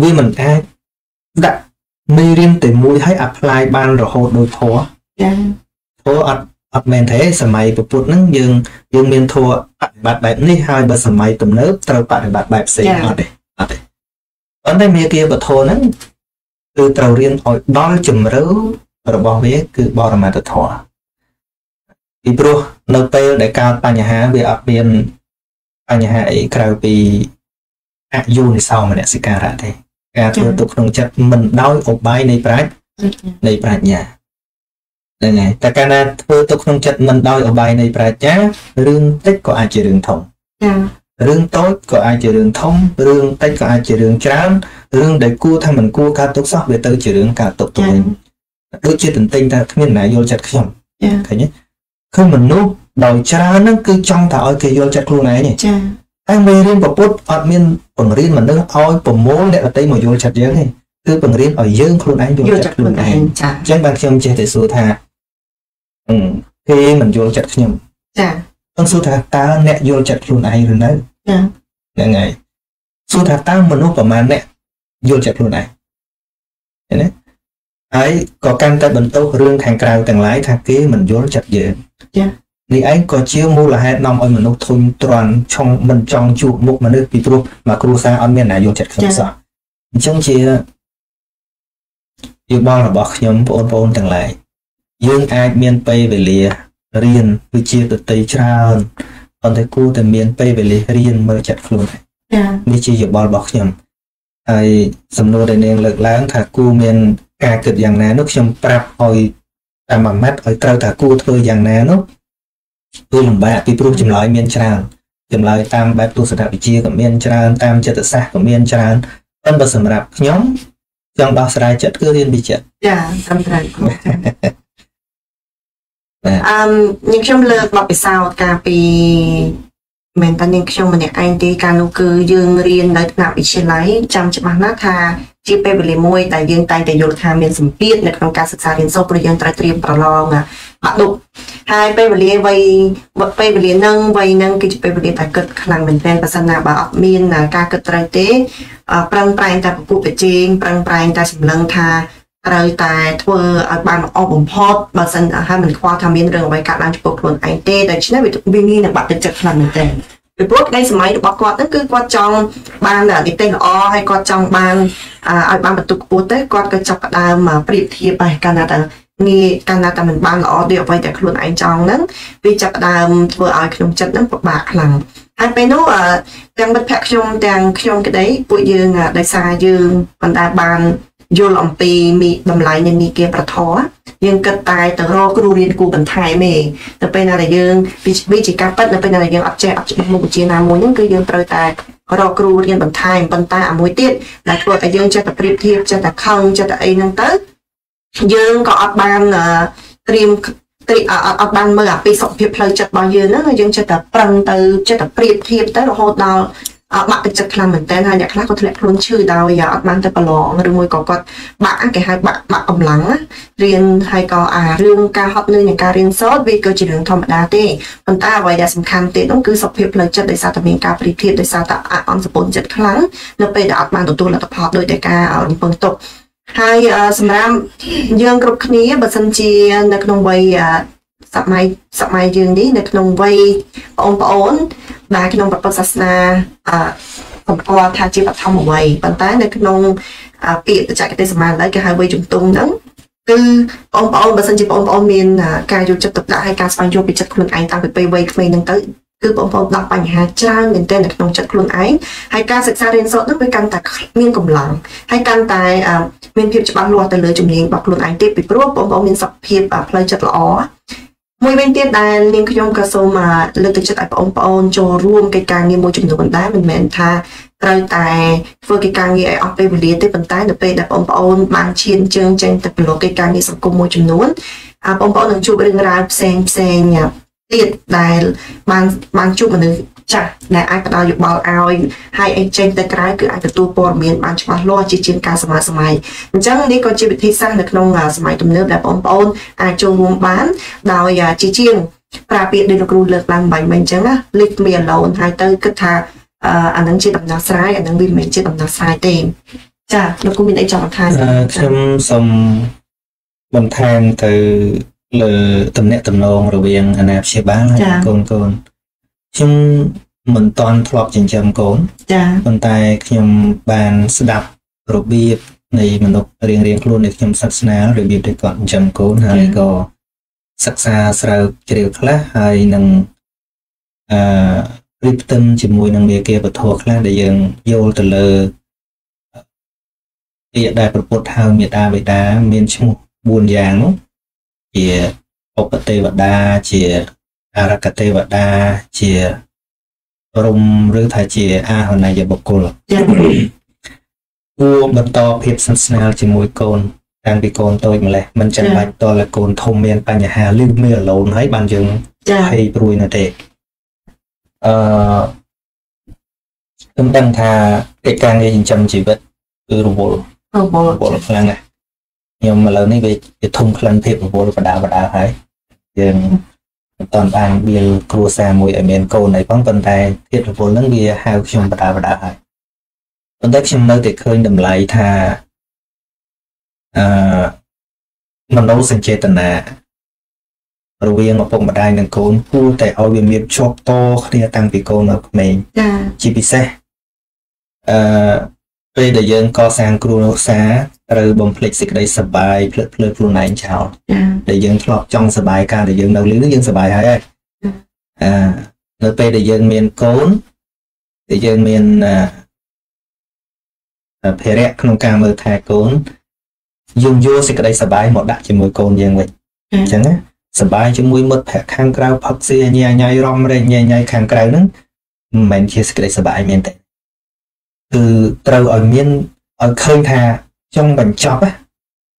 វាមិនអាចដាក់មេរៀនតែមួយឲ្យ apply បានរហូតដោយធម៌ចាធម៌អត់អត់មែនទេសម័យពុទ្ធហ្នឹងយើងយើងមានធម៌បប្រតិបត្តិបែបនេះហើយបើសម័យទំនើបត្រូវបប្រតិបត្តិបែបផ្សេងអត់ទេអត់ទេ ប៉ុន្តែមេគាពធហ្នឹងគឺត្រូវរៀនឲ្យដល់ជំរឿរបស់វា គឺបរមត្ថធម៌ពីព្រោះនៅពេលដែលកើតបញ្ហាវាអត់មានបញ្ហាអីក្រៅពីអយុនិសោមនសិការៈទេការធ្វើទុកក្នុងចិត្តមិនដោយឧបាយនៃប្រាជ្ញនៃប្រាជ្ញាហ្នឹងហើយតែកាលណាធ្វើទុកក្នុងចិត្តមិនដោយឧបាយនៃប្រាជ្ញារឿងតិចក៏អាចជារឿងធំចា រឿងតូចក៏អាចជារឿងធំរឿងតិចក៏អាចជារឿងច្រើនរឿងដែលគួរថាមិនគួរកើតទុកសោះវាទៅជារឿងកើតទុកទៅវិញដូចជាទន្ទិញថាគ្មានណាយល់ចិត្តខ្ញុំចាឃើញទេឃើញមនុស្សដោយច្រើនហ្នឹងគឺចង់តែឲ្យគេយល់ចិត្តខ្លួនឯងទេចាតែមេរៀនប្រពុតអត់មានបង្រៀនមនុស្សឲ្យប្រមូលអ្នកដទៃមកយល់ចិត្តយើងទេគឺបង្រៀនឲ្យយើងខ្លួនឯងយយល់ល់ចាចាក់ក់ខ្លួនខ្លួនឯឯងងចាអញ្ចឹងបានខ្ញុំចេះតែសួរថាអឺគេមិនយល់ចិត្តខ្ញុំចាខ្ញុំសួរថាតើអ្នកយល់ចិត្តខ្លួនឯងឬនៅចា ហ្នឹងហើយសួរថាតើមនុស្សប្រមាណអ្នកយល់ចិត្តខ្លួនឯងឃើញទេហើយក៏កាន់តែបន្ទោសរឿងខាងក្រៅទាំងឡាយថាគេមិនយល់ចិត្តយើងចានេះឯងក៏ជាមូលហេតុនាំឲ្យមនុស្សធុញទ្រាន់ឆុងមិនចង់ជួបមុខមនុស្សពីព្រោះមកគ្រួសារអត់មានអ្នកយល់ចិត្តខ្ញុំសោះអញ្ចឹងជាយោបល់របស់ខ្ញុំបងប្អូនទាំងឡាយយើងអាចមានពេលវេលារៀនវិជ្ជាដតីច្រើន ប៉ុន្តែគួរតែមានពេលវេលារៀនមើលចិត្តខ្លួនឯងចានេះជាយោបល់របស់ខ្ញុំហើយសំណួរដែលនាងលើកឡើងថាគូមានការគិតយ៉ាងណានោះខ្ញុំប្រាប់ឲ្យតាមមួយម៉ាត់ឲ្យត្រូវថាគូធ្វើយ៉ាងណានោះគឺលំបាកពីព្រោះចម្លើយមានច្រើនចម្លើយតាមបែបទស្សនវិជ្ជាក៏មានច្រើនតាមចិត្តសាស្ត្រក៏មានច្រើនប៉ុន្តែសម្រាប់ខ្ញុំចង់ដោះស្រាយចិត្តគឺរៀនពីចិត្តចាត្រឹមត្រូវគ្រូចាបាទ អឺនាងខ្ញុំលើកបទពិសោធន៍កាលពីមិនតែនាងខ្ញុំម្នាក់ឯងទេកាលនោះគឺយើងរៀននៅថ្នាក់វិទ្យាល័យចាំច្បាស់ណាស់ថាជាពេលវេលាមួយដែលយើងតែងតែយល់ថាមានសម្ពាធនៅក្នុងការសិក្សារៀនសូត្រព្រោះយើងត្រូវត្រៀមប្រឡងបាក់ឌុបហើយពេលវេលាវ័យពេលវេលានឹងវ័យនឹងគឺជាពេលវេលាដែលគិតខ្លាំងមែនទែនបើសិនណាបើអត់មានការគិតត្រូវទេអឺប្រឹងប្រែងតែពពុះប្រជែងប្រឹងប្រែងតែសម្លឹងថា ត្រូវតែធ្វើឲ្យបានល្អបំផុតបើសិនហើយមិនខ្វល់ថាមានរឿងអ្វីកើតឡើងចំពោះខ្លួនឯងទេដូច្នេះវាវាងាយនឹងបាក់ទឹកចិត្តខ្លាំងមែនទែនពីព្រោះក្តីសម័យរបស់គាត់ហ្នឹងគឺគាត់ចង់បាននិទេសល្អហើយគាត់ចង់បានឲ្យបានបន្ទុកខ្ពស់ទៅគាត់ក៏ចាប់ផ្ដើមប្រៀបធៀបហើយកាលណាតែងាយកាលណាតែមិនបានល្អដូចអ្វីដែលខ្លួនឯងចង់ហ្នឹងវាចាប់ផ្ដើមធ្វើឲ្យក្នុងចិត្តហ្នឹងពិបាកខ្លាំងហើយពេលនោះទាំងមិត្តភក្តិខ្ញុំទាំងខ្ញុំក្តីពួកយើងដោយសារយើងមិនដែលបាន យល់អំពីមីតម្លៃនៃមីគាប្រធរយើងគិតតែទៅរកគ្រូរៀនគូបន្ថែមទេទៅពេលណាដែលយើងវិជាការប៉ិតនៅពេលណាដែលយើងអត់ចេះអត់ច្បាស់មុខវិជ្ជាណាមួយហ្នឹងគឺយើងត្រូវតែរកគ្រូរៀនបន្ថែមប៉ុន្តែអាមួយទៀតដែលធ្វើឲ្យយើងចេះតែប្រៀបធៀបចេះតែខឹងចេះតែអីហ្នឹងទៅយើងក៏អត់បានត្រៀមត្រីអត់អត់បានមើលអាពីសុខភាពផ្លូវចិត្តរបស់យើងហ្នឹងយើងចិត្តតែប្រឹងទៅចិត្តតែប្រៀបធៀបទៅរហូតដល់ បាក់ទឹកចិត្តខ្លាំងមែនតើហើយអ្នកខ្លះក៏ធ្លាក់ខ្លួនឈឺដោយអត់បានទៅប្រឡងឬមួយក៏គាត់បាក់គេហៅបាក់បាក់កម្លាំងរៀនហើយក៏អារឿងការហត់នឿយនិងការរៀនសូត្រវាក៏ជារឿងធម្មតាទេប៉ុន្តែអ្វីដែលសំខាន់ទៀតនោះគឺសុខភាពផ្លូវចិត្តដោយសារតែមានការប្រៀបធៀបដោយសារតែអន់សពុនចិត្តខ្លាំងនៅពេលដែលអត់បានទទួលលទ្ធផលដោយតែការរំពឹងទុកហើយសម្រាប់យើងគ្រប់គ្នាបើសិនជានៅក្នុងវ័យ សម័យសម័យយើងនេះនៅក្នុងវ័យបងប្អូនដែលក្នុងពុទ្ធសាសនាអឺសម្គាល់ថាជាបឋមវ័យប៉ុន្តែនៅក្នុងពាក្យបច្ចេកទេសសមាល័យគេហៅវ័យជំទង់ហ្នឹងគឺបងប្អូនបើសិនជាបងប្អូនមានការយកចិត្តទុកដាក់ហើយការស្វែងយល់ពីចិត្តខ្លួនឯងតាំងពីពេលវ័យក្មេងហ្នឹងទៅគឺបងប្អូនដាក់បញ្ហាច្រើនមែនទែននៅក្នុងចិត្តខ្លួនឯងហើយការសិក្សារៀនសូត្រនោះវាកាន់តែមានកម្លាំងហើយកាន់តែមានភាពច្បាស់លាស់ទៅលើជំនាញរបស់ខ្លួនឯងទៀតពីព្រោះបងប្អូនមានសុខភាពផ្លូវចិត្តល្អ មួយវិញទៀតដែលនាងខ្ញុំក៏សូមលើកទឹកចិត្តឲ្យបងប្អូនចូលរួមកិច្ចការងារមួយចំនួនដែរមិនមែនថាត្រូវតែធ្វើកិច្ចការងារឲ្យអស់ពេលវេលាទេប៉ុន្តែនៅពេលដែលបងប្អូនបានឈានជើងចេញទៅប្រឡូកកិច្ចការងារសង្គមមួយចំនួនបងប្អូននឹងជួបរឿងរ៉ាវផ្សេងផ្សេងទៀតដែលបានបានជួបមនុស្ស ចាស់ដែលអាចផ្ដល់យោបល់ឲ្យហើយអីចេញទៅក្រៅគឺអាចទទួលព័ត៌មានបានច្បាស់លាស់ជាជាងការសម័យសម័យអញ្ចឹងនេះក៏ជាវិធីសាស្ត្រនៅក្នុងសម័យទំនើបដែលបងប្អូនអាចចូលរួមបានដោយជាជាងប្រាពាក្យដូចលោកគ្រូលើកឡើងបាញ់មិញអញ្ចឹងណា leave me alone ហើយទៅគិតថាអានឹងជាដំណោះស្រាយអានឹងវាមិនមែនជាដំណោះស្រាយទេចាលោកគ្រូមានអីចង់បន្ថែមខ្ញុំសូមបន្ថែមទៅលើតំណែងតំណងរវាងអាណាព្យាបាលហើយកូនកូន ខ្ញុំមិនតន់ធ្លាប់ចិញ្ចឹមកូនចាប៉ុន្តែខ្ញុំបានស្ដាប់របៀបនៃមនុស្សរៀងរៀងខ្លួននៃខ្ញុំសិក្សារបៀបដែលគាត់ចិញ្ចឹមកូនហើយក៏សិក្សាស្រាវជ្រាវខ្លះហើយនឹងអឺរីបផ្ទឹមជាមួយនឹងមេគាពធខ្លះដែលយើងយល់ទៅលើពាក្យដែលប្រពុតហៅមេដាបេដាមានឈ្មោះ4យ៉ាងនោះជាឧបទេវតាជា អរកទេវតាជារំឬថាជាអាហន័យបុគ្គលចាគួរបន្តភាពស្និទ្ធស្នាលជាមួយកូនតាំងពីកូនតូចម្លេះមិនចាំបាច់តលកូនធំមានបញ្ហាឬមានអឡូនហើយបានយើងចាភ័យព្រួយនៅទេអឺខ្ញុំដឹងថាកិច្ចការងារចិញ្ចឹមជីវិតគឺរវល់រវល់រវល់ខ្លាំងណាស់ខ្ញុំឥឡូវនេះវាវាធំខ្លាំងភាពរវល់បដាបដាហើយយើង មិនតាន់បានបៀលគ្រួសារមួយឲ្យមានកូនអីផងប៉ុន្តែភាពរវល់ហ្នឹងវាហៅខ្ញុំបដាបដាហើយប៉ុន្តែខ្ញុំនៅតែឃើញតម្លៃថាអឺមនោសញ្ចេតនារវាងឪពុកម្ដាយនិងកូនគួរតែឲ្យវាមានជាប់តគ្នាតាំងពីកូននៅក្មេងចាជាពិសេសអឺ ពេលដែលយើងកសាងគ្រួសារត្រូវបំភ្លេចសេចក្តីសប្បាយភ្លើតភ្លើខ្លួនឯងចោលចាដែលយើងធ្លាប់ចង់សប្បាយកាលដែលយើងនៅលឺនោះយើងសប្បាយហើយហើយអឺនៅពេលដែលយើងមានកូនដែលយើងមានអឺភារៈក្នុងការមើលថែកូនយើងយកសេចក្តីសប្បាយមកដាក់ជាមួយកូនយើងវិញអញ្ចឹងណាសប្បាយជាមួយមិត្តភក្តិខាងក្រៅផឹកស៊ីញ៉ាញ៉ៃរំរែកញ៉ាញ៉ៃខាងក្រៅហ្នឹងមិនមែនជាសេចក្តីសប្បាយមែនទេ គឺត្រូវឲ្យមានឲ្យឃើញថាចង់បញ្ចប់ណា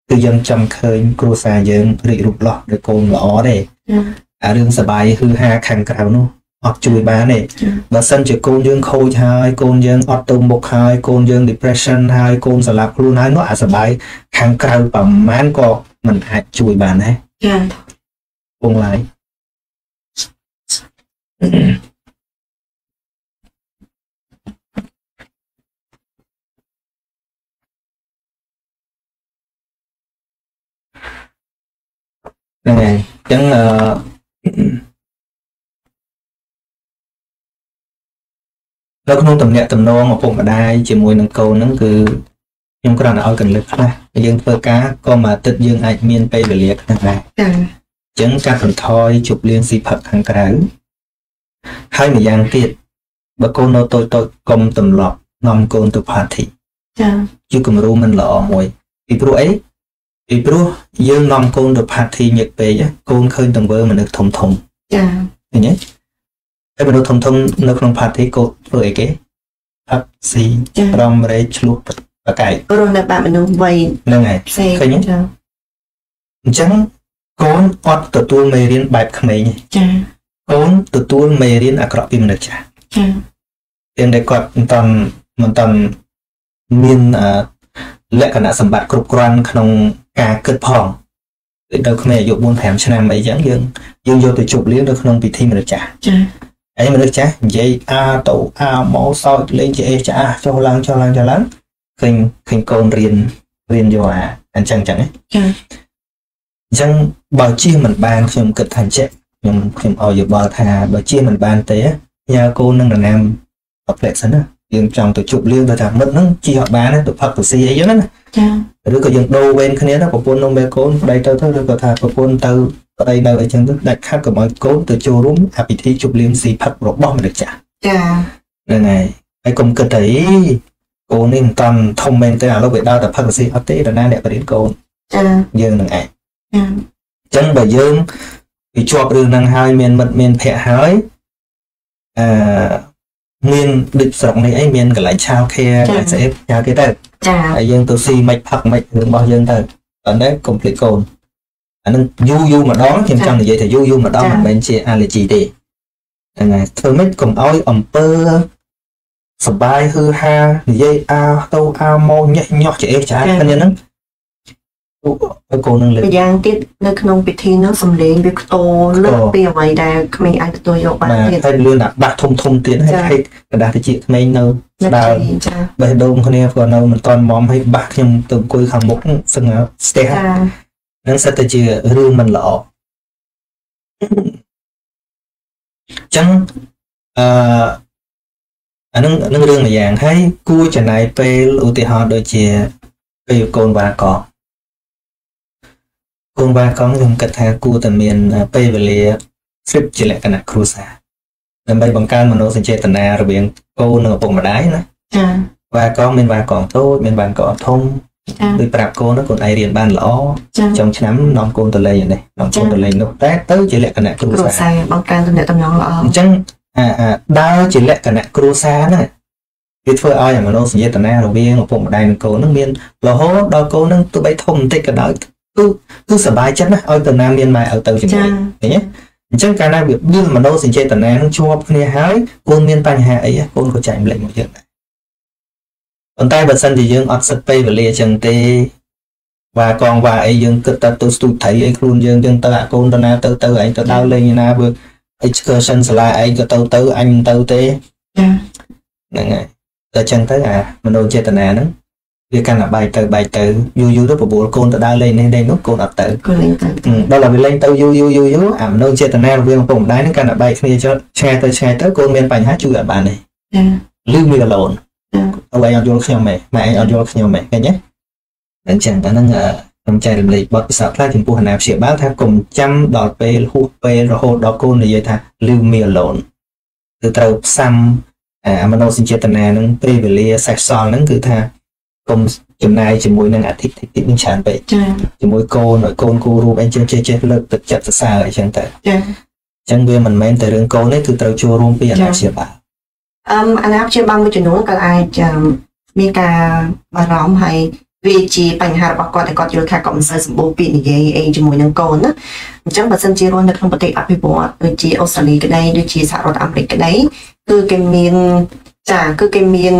គឺយើងចង់ឃើញគ្រួសារយើងរីករូបលាស់ដោយកូនល្អទេចាអារឿងសបាយគឺហាខាងក្រៅនោះអត់ជួយបានទេបើសិនជាកូនយើងខូចហើយកូនយើងអត់ទៅមុខហើយកូនយើង depression ហើយកូនស្លាប់ខ្លួនហើយនោះអាសបាយខាងក្រៅប្រមាណក៏មិនអាចជួយបានដែរចាពងឡាយ ហ្នឹងហើយអញ្ចឹងអឺនៅក្នុងតំណែងតំណងឪពុកម្ដាយជាមួយនឹងកូនហ្នឹងគឺខ្ញុំគ្រាន់តែឲ្យកន្លឹះខ្លះយើងធ្វើការក៏មួយអាទិត្យយើងអាចមានពេលវេលាខ្លះដែរចាអញ្ចឹងកាត់បន្ថយជប់លៀងស៊ីផឹកខាងក្រៅហើយម្យ៉ាងទៀតបើកូននៅតូចតូចកុំទម្លាប់នាំកូនទៅ party ចាជាគំរូមិនល្អមួយពីព្រោះអី ពីព្រោះយើងនាំកូនទៅ party ញឹកពេកណាកូនឃើញទង្វើមនុស្សធំធំចាឃើញទេហើយមនុស្សធំធំនៅក្នុង party កូនធ្វើអីគេផឹកស៊ីចារំរែកឆ្លោះបកែករស់នៅបែបមនុស្សវ័យហ្នឹងហើយផ្សេងឃើញទេចាអញ្ចឹងកូនអត់ទទួលមេរៀនបែបក្មេងទេចាកូនទទួលមេរៀនអាក្រក់ពីមនុស្សចាស់ចាទាំងដែលគាត់មិនតាន់មិនតាន់មានអឺលក្ខណៈសម្បត្តិគ្រប់គ្រាន់ក្នុង ការគិតផងដូចនៅក្មេងអាយុ4 5ឆ្នាំអីចឹងយើងយើងយកទៅជប់លៀងនៅក្នុងពិធីមនុស្សចាស់ចាហើយមនុស្សចាស់និយាយអាទៅអាមកសោចលេងជាអេចាស់ចុះឡើងចុះឡើងចុះឡើងឃើញឃើញកូនរៀនរៀនយកអាអញ្ចឹងចឹងណាចាអញ្ចឹងបើជៀសមិនបានខ្ញុំគិតថាអញ្ចឹងខ្ញុំខ្ញុំឲ្យយោបល់ថាបើជៀសមិនបានទេញ៉ាកូននឹងដណាមអត់ផ្លែកសិនណា យើងចង់ទៅជប់លៀងទៅថាមិត្តហ្នឹងជិះអត់បានទេទៅផឹកទៅស៊ីអីចឹងណាចាឬក៏យើងដូរវេនគ្នាទៅប្រពន្ធនំមេកូនប្តីទៅទៅឬក៏ថាប្រពន្ធទៅប្តីនៅអីចឹងទៅដាច់ខាត់កុំឲ្យកូនទៅចូលរួមអាពិធីជប់លៀងស៊ីផឹករបស់មនុស្សចាស់ចាហ្នឹងហើយហើយកុំគិតថាអីកូននេះមិនតាន់ធំមែនទេឥឡូវវាដើរតែផឹកទៅស៊ីអត់ទេដល់ណាអ្នកបរិញ្ញាកូនចាយើងនឹងឯងចាអញ្ចឹងបើយើងវាជាប់រឿងហ្នឹងហើយមានមិត្តមានភ័ក្រហើយអឺ មានដូចស្រុកនេះអីមានកន្លែងឆាវខែកន្លែងស្អីឆាវគេទៅចាហើយយើងទៅស៊ីមិនផឹកមិនរឿងរបស់យើងទៅតែនេះកុំភ្លេចកូនអានឹងយូរយូរម្ដងខ្ញុំចង់និយាយថាយូរយូរម្ដងមិនមែនជា allergy ទេហ្នឹងហើយធ្វើម៉េចកុំឲ្យអំពើសបាយហឺហានិយាយអើទៅអើមកញ៉េះញោះជាអេចាគ្នាហ្នឹង ឲ្យកូននឹងលើម្យ៉ាងទៀតនៅក្នុងពិធីនោះសំឡេងវាខ្ទរលើសពីអ្វីដែលក្មេងអាចទទួលយកបានបាទទៀតហើយលឿនដាក់បាក់ធំធំទៀតហើយចា៎ហើយកដាស់ទៅជាក្មេងនៅនៅស្ដើងចាបេះដូងគ្នាក៏នៅមិនទាន់មុំហើយបាក់ខ្ញុំទៅអង្គុយខាងមុខហ្នឹងសឹងស្ទះចានឹងសិតតែជារឿងមិនល្អអញ្ចឹងអឺអានឹងអានឹងរឿងមួយយ៉ាងហើយគួរចំណាយពេលឧទាហរណ៍ដូចជាពេលកូនវ៉ាក ងកូនវ៉ាកងខ្ញុំគិតថាគួរតែមានពេលវេលាស្រិបជាលក្ខណៈគ្រួសារដើម្បីបង្កើនមនោសញ្ចេតនារវាងកូននិងឪពុកម្ដាយណាចាវ៉ាកងមានវ៉ាកងតូចមានវ៉ាកងធំចាដូចប្រាប់កូនណាកូនឯងរៀនបានល្អចាចុងឆ្នាំនាំកូនទៅលេងនេះនាំកូនទៅលេងនោះតែទៅជាលក្ខណៈគ្រួគ្រួសារសារបង្កើនទំនាក់ទំនងល្អអញ្ចឹងអាអាដើរជាលក្ខណៈគ្រួសារហ្នឹងវាធ្វើឲ្យអាមនោសញ្ចេតនារវាងឪពុកម្ដាយនិងកូនហ្នឹងមានរហូតដល់កូនហ្នឹងទោះបីធំបន្តិចក៏ដោយ គឺគឺសប្បាយចិត្តណាឲ្យទៅណាមានម៉ែឲ្យទៅជាមួយចាឃើញទេអញ្ចឹងកាលណាវាមានមនោសញ្ចេតនាហ្នឹងជាប់គ្នាហើយកូនមានបញ្ហាអីកូនក៏ចែកម្លេចមកយើងដែរប៉ុន្តែបើសិនជាយើងអត់សិតពេលវេលាចឹងទេវ៉ាកងវ៉ាអីយើងគិតតែទៅស្ទូចត្រីអីខ្លួនយើងយើងទៅអាកូនទៅណាទៅទៅឯងទៅដើរលេងណាធ្វើ excursion សាលាឯងក៏ទៅទៅអញមិនទៅទេចាហ្នឹងហើយតែចឹងទៅអាមនោចេតនាហ្នឹង វាកាន់តែបែកទៅបែកទៅយូរយូរទៅបបួលកូនទៅដើរលេងនេះលេងនោះកូនអត់ទៅក៏លេងទៅហឹមដល់តែវាលេងទៅយូរយូរយូរយូរអាមនោចេតនារវាងឪពុកម្ដាយហ្នឹងកាន់តែបែកគ្នាចុះឆ្ងាយទៅឆ្ងាយទៅកូនមានបញ្ហាជួយអត់បានទេចាលឺមីឡូនចាអ្វីអត់យល់ខ្ញុំទេម៉ែឯងអត់យល់ខ្ញុំទេឃើញទេអញ្ចឹងតែហ្នឹងអឺខ្ញុំចែករំលែកបទពិសោធន៍ខ្លះចំពោះអាណាព្យាបាលថាកុំចាំដល់ពេលហួសពេលរហូតដល់កូននិយាយថា leave me alone គឺត្រូវផ្សំអាមនោសញ្ចេតនាហ្នឹងពេលវេលាសេសសល់ហ្នឹងគឺថា កុំចំណាយជាមួយនឹងអធិធិតិនឹងច្រើនពេកចាជាមួយ កូនឲ្យកូនគូរូបអីចេះចេះចេះលើកទឹកចិត្តសរសើរអីចឹងទៅចាអញ្ចឹងវាមិនមែនតែរឿងកូនទេគឺត្រូវចូលរួមពីអាណាព្យាបាលអឹមអាណាព្យាបាលមួយចំនួនក៏អាចអឹមមានការបារម្ភហើយវាជាបញ្ហារបស់គាត់ដែលគាត់យល់ថាគាត់មិនសូវសម្បូរពីនិយាយអីជាមួយនឹងកូនណាអញ្ចឹងបើសិនជារស់នៅក្នុងប្រទេសអភិវឌ្ឍន៍ដូចជាអូស្ត្រាលីក្តីដូចជាសហរដ្ឋអាមេរិកក្តីគឺគេមានចាគឺគេមាន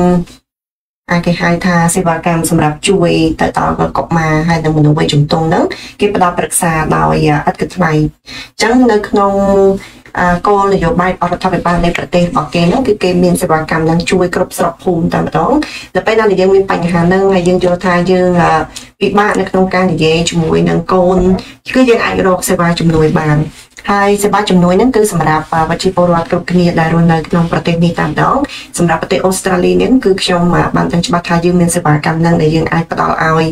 អាចគេហៅថាសេវាកម្មសម្រាប់ជួយទៅដល់កុមារហើយនិងមនុស្សវ័យជំទង់ហ្នឹងគេផ្ដល់ប្រឹក្សាដោយឥតគិតថ្លៃអញ្ចឹងនៅក្នុងអឺ គោលនយោបាយរដ្ឋាភិបាលនៃប្រទេសរបស់គេហ្នឹងគឺគេមានសេវាកម្មហ្នឹងជួយគ្រប់ស្រុកភូមិតែម្ដងដល់ពេលណាដែលយើងមានបញ្ហាហ្នឹងហើយយើងយល់ថាយើងអឺពិបាកនៅក្នុងការនិយាយជាមួយនឹងកូនគឺយើងអាចរកសេវាជំនួយបានហើយសេវាជំនួយហ្នឹងគឺសម្រាប់អឺប្រជាពលរដ្ឋគ្រប់គ្នាដែលរស់នៅក្នុងប្រទេសនេះតែម្ដងសម្រាប់ប្រទេសអូស្ត្រាលីនេះគឺខ្ញុំអឺបានដឹងច្បាស់ថាយើងមានសេវាកម្មហ្នឹងដែលយើងអាចផ្ដល់ឲ្យ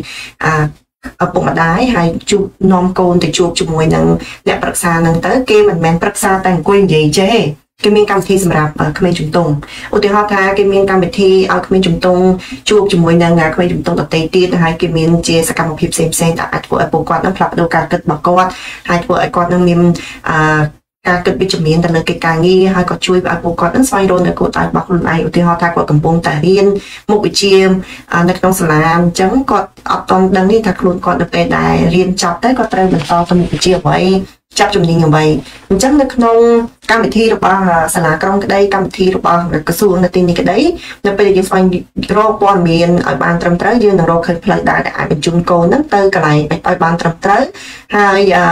អឺ ឪពុកម្ដាយហើយជួបនាំកូនទៅជួបជាមួយនឹងអ្នកប្រឹក្សាហ្នឹងទៅគេមិនមែនប្រឹក្សាតែអង្គុយនិយាយចេះគេមានកម្មវិធីសម្រាប់អឺក្មេងជំទង់ឧទាហរណ៍ថាគេមានកម្មវិធីឲ្យក្មេងជំទង់ជួបជាមួយនឹងអឺក្មេងជំទង់ដទៃទៀតហើយគេមានជាសកម្មភាពផ្សេងៗៗដែលអាចធ្វើឲ្យពួកគាត់នឹងផ្លាស់ប្ដូរការគិតរបស់គាត់ហើយធ្វើឲ្យគាត់នឹងមានអឺ ការគិតវិជ្ជមានទៅលើកិច្ចការងារហើយក៏ជួយឲ្យពួកគាត់នឹងស្វែងរកនៅគោលដៅរបស់ខ្លួនឯងឧទាហរណ៍ថាគាត់កំពុងតែរៀនមុខវិជ្ជាអឺនៅក្នុងសាលាអញ្ចឹងគាត់អត់ទាន់ដឹងនេះថាខ្លួនគាត់នៅពេលដែលរៀនចប់ទៅគាត់ត្រូវបន្តទៅមុខវិជ្ជាអ្វីចាប់ជំនាញអ្វីអញ្ចឹងនៅក្នុងកម្មវិធីរបស់សាលាក្រុងក្តីកម្មវិធីរបស់ក្រសួងនៅទីនេះក្តីនៅពេលដែលយើងស្វែងរកព័ត៌មានឲ្យបានត្រឹមត្រូវយើងនឹងរកឃើញផ្លូវដើរដែលអាចបញ្ជូនកូនហ្នឹងទៅកន្លែងឲ្យបានត្រឹមត្រូវហើយអឺ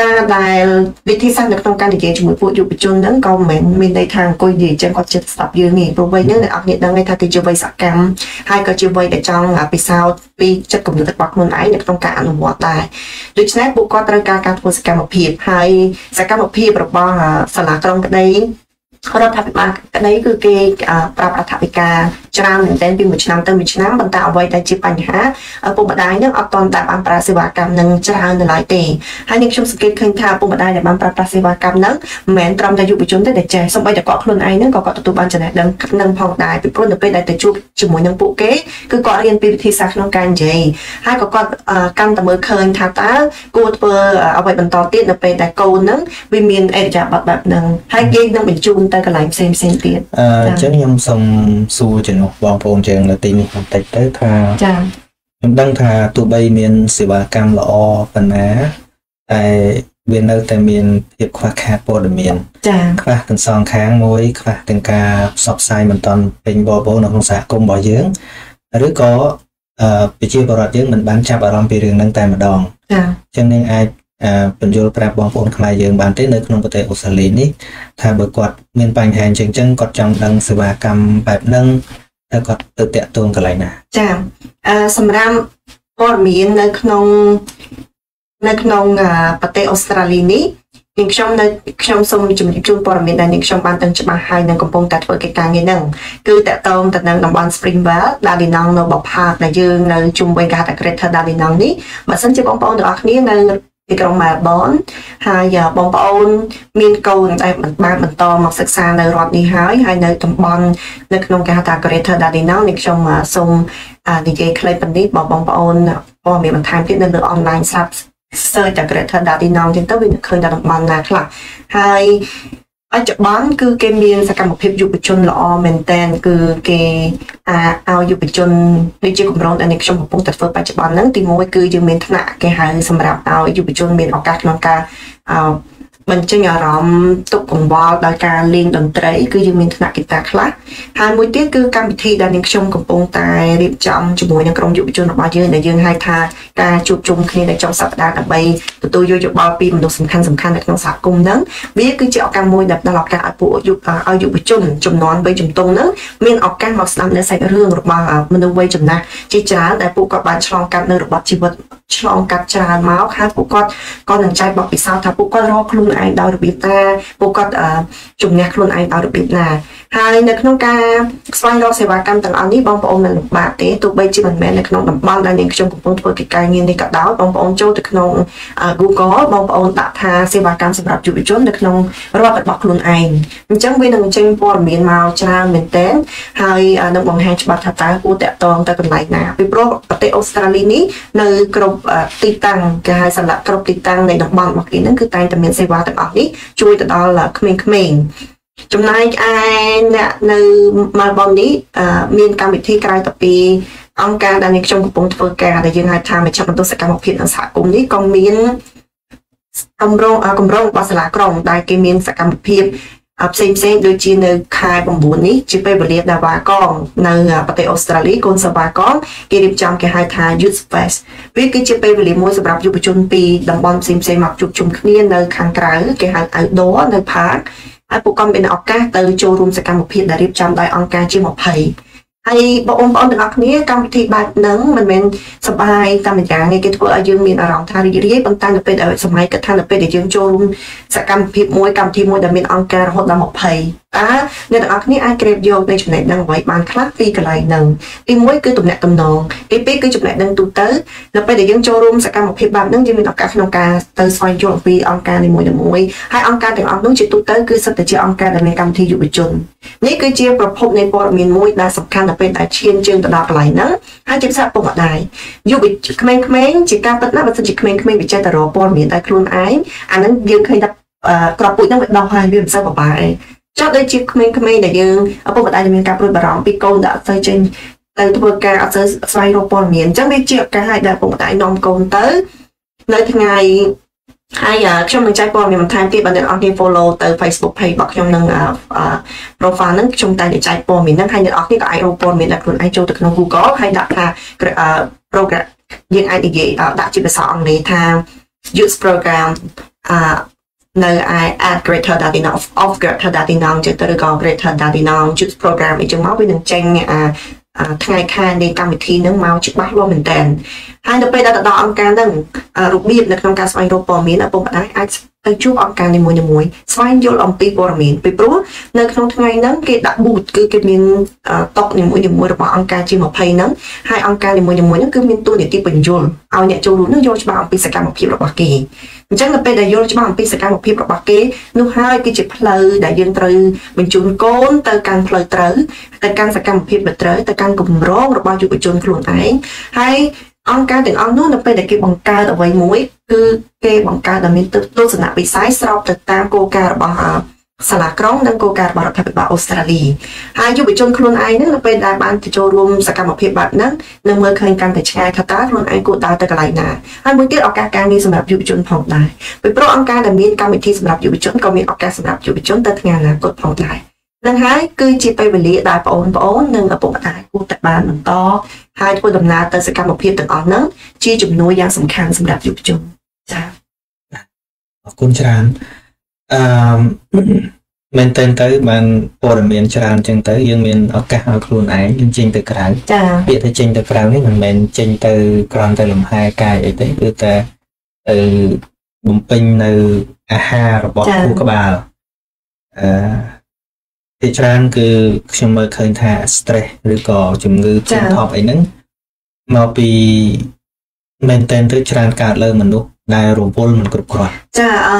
ការដែលវិធីសាស្ត្រនៅក្នុងការនិយាយជាមួយពួកយុវជនហ្នឹងក៏មិនមែនមានន័យថាអង្គុយនិយាយចឹងគាត់ចិត្តស្ដាប់យើងទេព្រោះវ័យហ្នឹងអ្នកអត់គ្នាដឹងទេថាគេជាវ័យសកម្មហើយក៏ជាវ័យដែលចង់ពិសោធន៍ពីចិត្តគំនិតរបស់ខ្លួនឯងនៅក្នុងការអនុវត្តដែរដូច្នេះពួកគាត់ត្រូវការការធ្វើសកម្មភាពហើយសកម្មភាពរបស់អឺសាលាក្រុងក្តី រដ្ឋាភិបាលក្តីគឺគេអឺប្រាប់រដ្ឋាភិការច្រើនមែនទែនពីមួយឆ្នាំទៅមួយឆ្នាំប៉ុន្តែអ្វីដែលជាបញ្ហាឪពុកម្ដាយនឹងអត់ទាន់តែបានប្រើសេវាកម្មនឹងច្រើននៅឡើយទេហើយនេះខ្ញុំសង្កេតឃើញថាឪពុកម្ដាយដែលបានប្រើប្រាស់សេវាកម្មនឹងមិនមែនត្រឹមតែយុវជនទេដែលចេះសូម្បីតែគាត់ខ្លួនឯងនឹងក៏គាត់ទទួលបានចំណេះដឹងនឹងផងដែរពីព្រោះនៅពេលដែលទៅជួបជាមួយនឹងពួកគេគឺគាត់រៀនពីវិធីសាស្ត្រក្នុងការនិយាយហើយក៏គាត់អឺកាន់តែមើលឃើញថាតើគួរធ្វើអ្វីបន្តទៀតនៅពេលដែលកូននឹងវាមានអេរយាប័តបែបហ្នឹងហើយគេនឹងបញ្ជូនទៅកន្លែងផ្សេងផ្សេងៗទៀតអឺអញ្ចឹងខ្ញុំសូមសួរជំនួសបងប្អូនយើងនៅទីនេះបន្តិចទៅថាចា៎ខ្ញុំដឹងថាទោះបីមានសេវាកម្មល្អប៉ុណ្ណាតែវានៅតែមានភាពខ្វះខាតព័ត៌មានចា៎ខ្វះទាំងសងខាងមួយ ខ្វះទាំងការផ្សព្វផ្សាយមិនទាន់ពេញបបោនៅក្នុងសហគមន៍របស់យើងឬក៏អឺប្រជាពលរដ្ឋយើងមិនបានចាប់អារម្មណ៍ពីរឿងហ្នឹងតែម្ដងចា៎អញ្ចឹងនាងអាចអឺ បញ្យល់ប្រាប់បងប្អូនខ្មែរយើងបានទេនៅក្នុងប្រទេសអូស្ត្រាលីនេះថាបើគាត់មានបញ្ហាអញ្ចឹងអញ្ចឹងគាត់ចង់ដឹងសេវាកម្មបែបហ្នឹងតើគាត់ទៅតាក់ទងកន្លែងណាចា៎អឺសម្រាប់ព័ត៌មាននៅក្នុងនៅក្នុងអឺប្រទេសអូស្ត្រាលីនេះនាងខ្ញុំនៅខ្ញុំសូមជំរាបជូនព័ត៌មានដែលនាងខ្ញុំបានដឹងច្បាស់ហើយនឹងកំពុងតែធ្វើកិច្ចការងារហ្នឹងគឺតកតងទៅនឹងតំបន់ Springvale Dandenong នៅបផាតដែលយើងនៅជុំវិញគេហៅថា Greater Dandenong នេះបើសិនជាបងប្អូនទាំងអស់គ្នានៅ ទីក្រុង Melbourne ហើយបងប្អូន មានកូនដែលបានបន្តមកសិក្សានៅរដ្ឋនេះហើយហើយនៅតំបន់នៅក្នុងគេហៅថា Greater Dandenong នេះខ្ញុំអឺសូមអឺនិយាយខ្លីប៉ុណ្នេះបងបងប្អូនព័ត៌មានបន្ថែមទៀតនៅលើ online ស្រាប់ search តែ Greater Dandenong ចឹងទៅវានឹងឃើញតែតំបន់ណាខ្លះហើយ បច្ចុប្បន្នគឺគេមានសកម្មភាពយុវជនល្អមែនតែនគឺគេអាឲ្យយុវជននេះជាគម្រោងដែលនេះខ្ញុំកំពុងតែធ្វើបច្ចុប្បន្នហ្នឹងទីមួយគឺយើងមានថ្នាក់គេហៅសម្រាប់ឲ្យយុវជនមានឱកាសក្នុងការអឺ បញ្ចេញអារម្មណ៍ទុកកង្វល់ដោយការលេងតន្ត្រី គឺយើងមានថ្នាក់ហ្គីតាខ្លះហើយមួយទៀតគឺកម្មវិធីដែលនាងខ្ញុំកំពុងតែរៀបចំជាមួយនឹងក្រុមយុវជនរបស់យើងដែលយើងហៅថាការជួបជុំគ្នានៅចុងសប្តាហ៍ដើម្បីទទួលយកយោបល់ពីមនុស្សសំខាន់សំខាន់នៅក្នុងសហគមន៍ហ្នឹងវាគឺជាឱកាសមួយដែលផ្ដល់ឱកាសឲ្យពួកយុវឲ្យយុវជនចំនួនវ័យជំទង់ហ្នឹងមានឱកាសមកស្ដាប់នៅសាច់រឿងរបស់មនុស្សវ័យចំណាស់ជាច្រើនដែលពួកគាត់បានឆ្លងកាត់នៅរបបជីវិតឆ្លងកាត់ច្រើនមកហើយពួកគាត់ក៏នឹងចែកបទពិសោធន៍ថាពួកគាត់រកខ្លួនឯងដោយរបៀបណាពួកគាត់ជំនះខ្លួនឯងដោយរបៀបណា ហើយនៅក្នុងការស្វែងរកសេវាកម្មទាំងអស់នេះបងប្អូនមិនលំបាកទេទោះបីជាមិនមែននៅក្នុងតំបន់ដែលនាងខ្ញុំកំពុងធ្វើកិច្ចការងារនេះក៏ដោយបងប្អូនចូលទៅក្នុង Google បងប្អូនដាក់ថាសេវាកម្មសម្រាប់យុវជននៅក្នុងរដ្ឋរបស់ខ្លួនឯងអញ្ចឹងវានឹងចេញព័ត៌មានមកច្រើនមែនទែនហើយនឹងបង្ហាញច្បាស់ថាតើគួរតាក់ទងទៅកន្លែងណាពីព្រោះប្រទេសអូស្ត្រាលីនេះនៅគ្រប់ទីតាំងគេហៅសម្រាប់គ្រប់ទីតាំងនៃតំបន់របស់គេហ្នឹងគឺតែងតែមានសេវាទាំងអស់នេះជួយទៅដល់ក្មេងៗ ចំណែកឯអ្នកនៅម៉ាល់ប៊ននេះមានកម្មវិធីក្រៅទៅពីអង្គការដែលខ្ញុំកំពុងធ្វើការដែលយើងហៅថាមជ្ឈមណ្ឌលសកម្មភាពនិងសហគមន៍នេះក៏មានកម្រងកម្រងរបស់សាលាក្រុងដែលគេមានសកម្មភាពផ្សេងផ្សេងដូចជានៅខែ9នេះជាពេលវេលាដែលវ៉ាកងនៅប្រទេសអូស្ត្រាលីកូនសវ៉ាកងគេរៀបចំគេហៅថា Youth Fest វាគឺជាពេលវេលាមួយសម្រាប់យុវជនពីតំបន់ផ្សេងផ្សេងមកជួបជុំគ្នានៅខាងក្រៅគេហៅ outdoor នៅ park ហើយពួកគាត់មានឱកាសទៅចូលរួមសកម្មភាពដែលរៀបចំដោយអង្គការជា20ហើយបងប្អូនទាំងអស់គ្នាកម្មវិធីបែបហ្នឹងមិនមែនសបាយតាមម្យ៉ាងទេគេធ្វើឲ្យយើងមានអារម្មណ៍ថារីករាយប៉ុន្តែនៅពេលដែលសម័យគិតថានៅពេលដែលយើងចូលរួមសកម្មភាពមួយកម្មវិធីមួយដែលមានអង្គការរហូតដល់20 តើអ្នកទាំងអស់គ្នាអាចក្រេបយកនៃចំណេះដឹងអ្វីបានខ្លះពីកន្លែងហ្នឹងទី1គឺទំនាក់ទំនងទី2គឺចំណេះដឹងទូទៅនៅពេលដែលយើងចូលរួមសកម្មភាពបែបហ្នឹងយើងមានឱកាសក្នុងការទៅស្វែងយល់អំពីអង្គការនីមួយៗហើយអង្គការទាំងអស់នោះជាទូទៅគឺសិតតែជាអង្គការដែលមានកម្មវិធីយុវជននេះគឺជាប្រភពនៃព័ត៌មានមួយដែលសំខាន់នៅពេលដែលឈានជើងទៅដល់កន្លែងហ្នឹងហើយជាភាសាពុកម្ដាយយុវក្មេងៗជាការពិតណាស់បើសិនជាក្មេងៗវាចេះតែរកព័ត៌មានតែខ្លួនឯងអាហ្នឹងយើងឃើញថាក្របពូជហ្នឹងវាដោះហើយវាមិនសូវពិបាកឯង ចុះដូចជាក្មេងៗដែលយើងឪពុកម្ដាយមានការព្រួយបារម្ភពីកូនដែលអត់សូវចេញទៅធ្វើការអត់សូវស្វែងរកព័ត៌មានអញ្ចឹងវាជាឱកាសឲ្យដែលឪពុកម្ដាយនាំកូនទៅនៅថ្ងៃហើយខ្ញុំនឹងចែកព័ត៌មានបន្ថែមទៀតបើអ្នកនរគ្នា follow ទៅ Facebook page របស់ខ្ញុំនឹង profile ហ្នឹងខ្ញុំតែងតែចែកព័ត៌មានហ្នឹងហើយអ្នកនរគ្នាក៏អាចរកព័ត៌មានដល់ខ្លួនឯងចូលទៅក្នុង Google ហើយដាក់ថា program យើងអាចនិយាយដាក់ជាភាសាអង់គ្លេសថា youth program អឺ នៅឯ at greater datinong of greater datinong ជាទៅក៏ greater datinong youth program អីចឹងមកវានឹងចេញអាថ្ងៃខែនៃកម្មវិធីនឹងមកច្បាស់លាស់មែនតើហើយនៅពេលដែលទៅដល់អង្គការនឹងរបៀបនៅក្នុងការស្វែងរកព័ត៌មានឪពុកម្ដាយអាចទៅជួបអង្គការនីមួយៗស្វែងយល់អំពីព័ត៌មានពីព្រោះនៅក្នុងថ្ងៃហ្នឹងគេដាក់ booth គឺគេមានតុកនីមួយៗរបស់អង្គការ G20 ហ្នឹងហើយអង្គការនីមួយៗហ្នឹងគឺមានតួនាទីបញ្យល់ឲ្យអ្នកចូលរួមនឹងយល់ច្បាស់អំពីសកម្មភាពរបស់គេ អញ្ចឹងនៅពេលដែលយល់ច្បាស់អំពីសកម្មភាពរបស់គេនោះហើយគឺជាផ្លូវដែលយើងត្រូវបញ្ជូនកូនទៅកាន់ផ្លូវត្រូវទៅកាន់សកម្មភាពដែលត្រូវទៅកាន់គម្រោងរបស់យុវជនខ្លួនឯងហើយអង្គការទាំងអស់នោះនៅពេលដែលគេបង្កើតអ្វីមួយគឺគេបង្កើតដែលមានទស្សនៈវិស័យស្របទៅតាមគោលការណ៍របស់ សាលាក្រុងនិងគោលការណ៍របស់រដ្ឋាភិបាលអូស្ត្រាលីហើយយុវជនខ្លួនឯងហ្នឹងនៅពេលដែលបានទៅចូលរួមសកម្មភាពបែបហ្នឹងនឹងមើលឃើញកាន់តែឆ្ងាយថាតើខ្លួនឯងគួរដើរទៅកន្លែងណាហើយមួយទៀតឱកាសការងារសម្រាប់យុវជនផងដែរពីព្រោះអង្គការដែលមានកម្មវិធីសម្រាប់យុវជនក៏មានឱកាសសម្រាប់យុវជនទៅថ្ងៃអនាគតផងដែរនឹងហើយគឺជាពេលវេលាដែលបងប្អូននិងឪពុកម្ដាយគួរតែបានបន្តហើយធ្វើដំណើរទៅសកម្មភាពទាំងអស់ហ្នឹងជាជំនួយយ៉ាងសំខាន់សម្រាប់យុវជនចា៎អរគុណច្រើន អឺមែនតើទៅបានព័ត៌មានច្រើនចឹងទៅយើងមានឱកាសឲ្យខ្លួនឯងយើងចេញទៅក្រៅចា៎ពាក្យថាចេញទៅក្រៅនេះមិនមែនចេញទៅគ្រាន់តែលំហែកាយអីទេគឺតែទៅបំពេញនៅអាហាររបស់ខួរក្បាលអឺជាច្រើនគឺខ្ញុំមើលឃើញថា stress ឬក៏ជំងឺធំធប់អីហ្នឹងមកពីមែនតែនទៅច្រើនកើតលើមនុស្ស ដែលរវល់មិនគ្រប់គ្រាន់ចាអឺ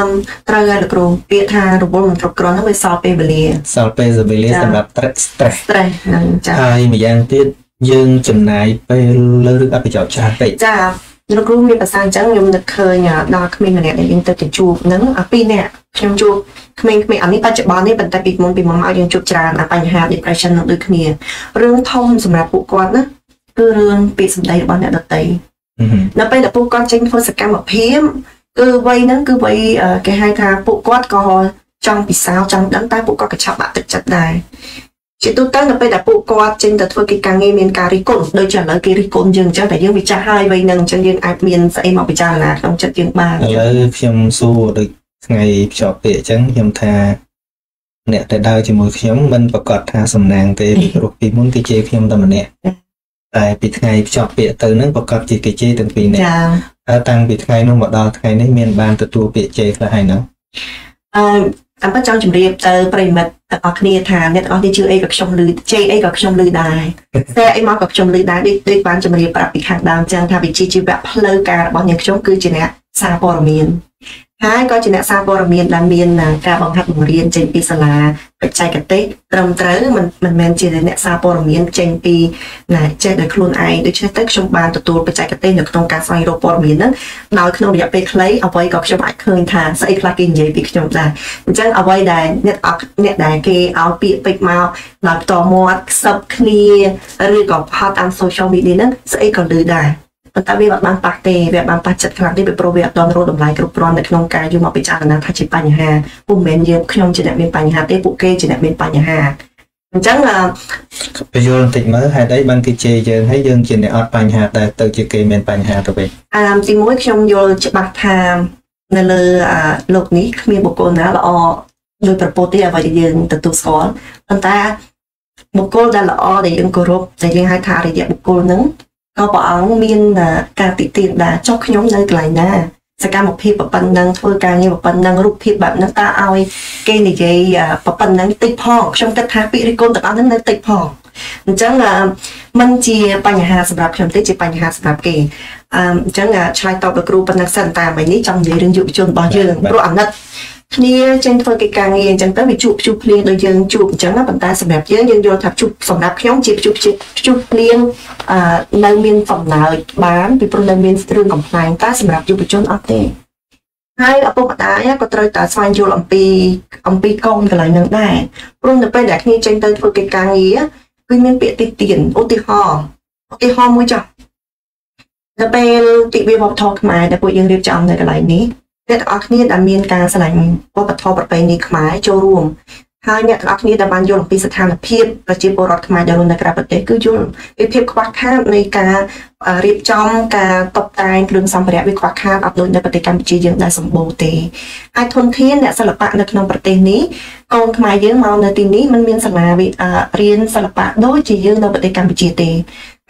ត្រូវហើយលោកគ្រូពាក្យថារវល់មិនគ្រប់គ្រាន់ហ្នឹងវាសល់ពេលវេលាសល់ពេលវេលាសម្រាប់ stress stress ហ្នឹងចាហើយម្យ៉ាងទៀតយើងចំណាយពេលលើឬអត់ប្រយោជន៍ច្រើនពេកចាលោកគ្រូមានប្រសាអញ្ចឹងខ្ញុំនឹកឃើញដល់ក្មេងម្នាក់ដែលយើងទៅទៅជួបហ្នឹងអាពីរនាក់ខ្ញុំជួបក្មេងៗអានេះបច្ចុប្បន្ននេះប៉ុន្តែពីមុនពីមុនមកយើងជួបច្រើនអាបញ្ហា depression នឹងដូចគ្នារឿងធំសម្រាប់ពួកគាត់ណាគឺរឿងពាក្យសម្ដីរបស់អ្នកដទៃ នៅពេលដែលពួកគាត់ចេញធ្វើសកម្មភាពគឺវ័យហ្នឹងគឺវ័យអឺគេហៅថាពួកគាត់ក៏ចង់ពិសោធន៍ចង់ដឹងតែពួកគាត់ក៏ឆាប់បាក់ទឹកចិត្តដែរជាទូទៅនៅពេលដែលពួកគាត់ចេញទៅធ្វើកិច្ចការងារមានការរិះគន់ដូចជាឥឡូវគេរិះគន់យើងអញ្ចឹងតែយើងវិចារហើយវ័យហ្នឹងអញ្ចឹងយើងអាចមានស្អីមកពិចារណាក្នុងចិត្តយើងបានឥឡូវខ្ញុំសួរដូចថ្ងៃភ្ជាប់ពាក្យអញ្ចឹងខ្ញុំថាអ្នកដែលដើរជាមួយខ្ញុំមិនប្រកាសថាសំណាងទេពីព្រោះពីមុនគេជេរខ្ញុំតែម្នាក់ តែពីថ្ងៃភ្ជាប់ពាក្យទៅហ្នឹងប្រកាសជាគេជេរទាំងពីរនាក់ចាហើយតាំងពីថ្ងៃនោះមកដល់ថ្ងៃនេះមានបានទទួលពាក្យជេរខ្លះហើយហ្នឹងអឺតាមពិតចង់ជម្រាបទៅប្រិមិត្តទាំងអស់គ្នាថាអ្នកទាំងអស់គ្នាជឿអីក៏ខ្ញុំឮជេរអីក៏ខ្ញុំឮដែរតែអីមកក៏ខ្ញុំឮដែរដូចដូចបានជម្រាបប្រាប់ពីខាងដើមចឹងថាវិជ្ជាជីវៈផ្លូវការរបស់អ្នកខ្ញុំគឺជាអ្នកសារព័ត៌មាន ហើយក៏ជាអ្នកសារព័ត៌មានដែលមានការបង្ហាត់បង្រៀនចេញពីសាលាបច្ចេកទេសត្រឹមត្រូវមិនមិនមែនជាអ្នកសារព័ត៌មានចេញពីណាចេះដោយខ្លួនឯងដូច្នេះទៅខ្ញុំបានទទួលបច្ចេកទេសនៅក្នុងការស្វែងរកព័ត៌មានហ្នឹងដោយក្នុងរយៈពេលខ្លីអ្វីក៏ខ្ញុំអាចឃើញថាស្អីខ្លះគេនិយាយពីខ្ញុំដែរអញ្ចឹងអ្វីដែលអ្នកអត់អ្នកដែលគេឲ្យពាក្យពេចន៍មកដោយផ្ទាល់មាត់ខ្សឹបគ្នាឬក៏ផាត់តាម social media ហ្នឹងស្អីក៏ឮដែរ ប៉ុន្តែវាអត់បានប៉ះទេវាអត់បានប៉ះចិត្តខ្លាំងទេពីព្រោះវាអត់ទាន់រកតម្លៃគ្រប់គ្រាន់នៅក្នុងការយកមកពិចារណាថាជាបញ្ហាពុំមែនយើងខ្ញុំជាអ្នកមានបញ្ហាទេពួកគេជាអ្នកមានបញ្ហាអញ្ចឹងអឺបញ្យល់បន្តិចមើលហេតុអីបានគេជេរយើងហើយយើងជាអ្នកអត់បញ្ហាតែទៅជាគេមានបញ្ហាទៅវិញអឺទីមួយខ្ញុំយល់ច្បាស់ថានៅលើអាលោកនេះគ្មានបុគ្គលណាល្អដោយប្រពោទេអ្វីដែលយើងទទួលស្គាល់ប៉ុន្តែបុគ្គលដែលល្អដែលយើងគោរពដែលយើងហៅថាអរិយបុគ្គលហ្នឹង ក៏ព្រះអង្គមានអាការតិទៀនដែរចុះខ្ញុំនៅកន្លែងណាសកម្មភាពប៉ុណ្ណឹងធ្វើការងារប៉ុណ្ណឹងរូបភាពបែបហ្នឹងតើឲ្យគេនិយាយអាប៉ុណ្ណឹងតិចផងខ្ញុំគិតថាពាក្យរិះគន់ទាំងអស់ហ្នឹងនៅតិចផងអញ្ចឹងអឺมันជាបញ្ហាសម្រាប់ខ្ញុំទេជាបញ្ហាសម្រាប់គេអឺអញ្ចឹងអាឆ្លើយតបដល់គ្រូប៉ុណ្ណឹងសិនតែអ្វីនេះចង់និយាយរឿងយុវជនរបស់យើងព្រោះអាណិត គ្នាចេញធ្វើកិច្ចការងារអញ្ចឹងទៅវាជួបជួបភ្លៀងដូចយើងជួបអញ្ចឹងណាប៉ុន្តែសម្រាប់យើងយើងយល់ថាជួបសម្រាប់ខ្ញុំជាជួបជាជួបភ្លៀងអឺនៅមានសំណើចបានពីព្រោះនៅមានរឿងកំ pl ែងតែសម្រាប់យុវជនអត់ទេហើយឪពុកម្ដាយក៏ត្រូវតែស្វែងយល់អំពីអំពីកូនកន្លែងហ្នឹងដែរព្រោះនៅពេលដែលគ្នាចេញទៅធ្វើកិច្ចការងារគឺមានពាក្យតិចទៀនឧទាហរណ៍ឧទាហរណ៍មួយចុះនៅពេលទិវាវប្បធម៌ខ្មែរដែលពួកយើងរៀបចំនៅកន្លែងនេះ អ្នកទាំងអស់គ្នាដែលមានការឆ្លាញ់វប្បធម៌ប្រពៃណីខ្មែរចូលរួមហើយអ្នកទាំងអស់គ្នាដែលបានយល់អំពីស្ថានភាពប្រជាពលរដ្ឋខ្មែរដែលរស់នៅក្រៅប្រទេសគឺយល់ពីភាពខ្វះខាតនៃការរៀបចំការតុបតែងគ្រឿងសម្ភារៈវាខ្វះខាតអត់ដូចនៅប្រទេសកម្ពុជាយើងដែលសម្បូរទេអាចធនធានអ្នកសិល្បៈនៅក្នុងប្រទេសនេះកូនខ្មែរយើងមកនៅទីនេះมันមានសាលារៀនសិល្បៈដូចជាយើងនៅប្រទេសកម្ពុជាទេ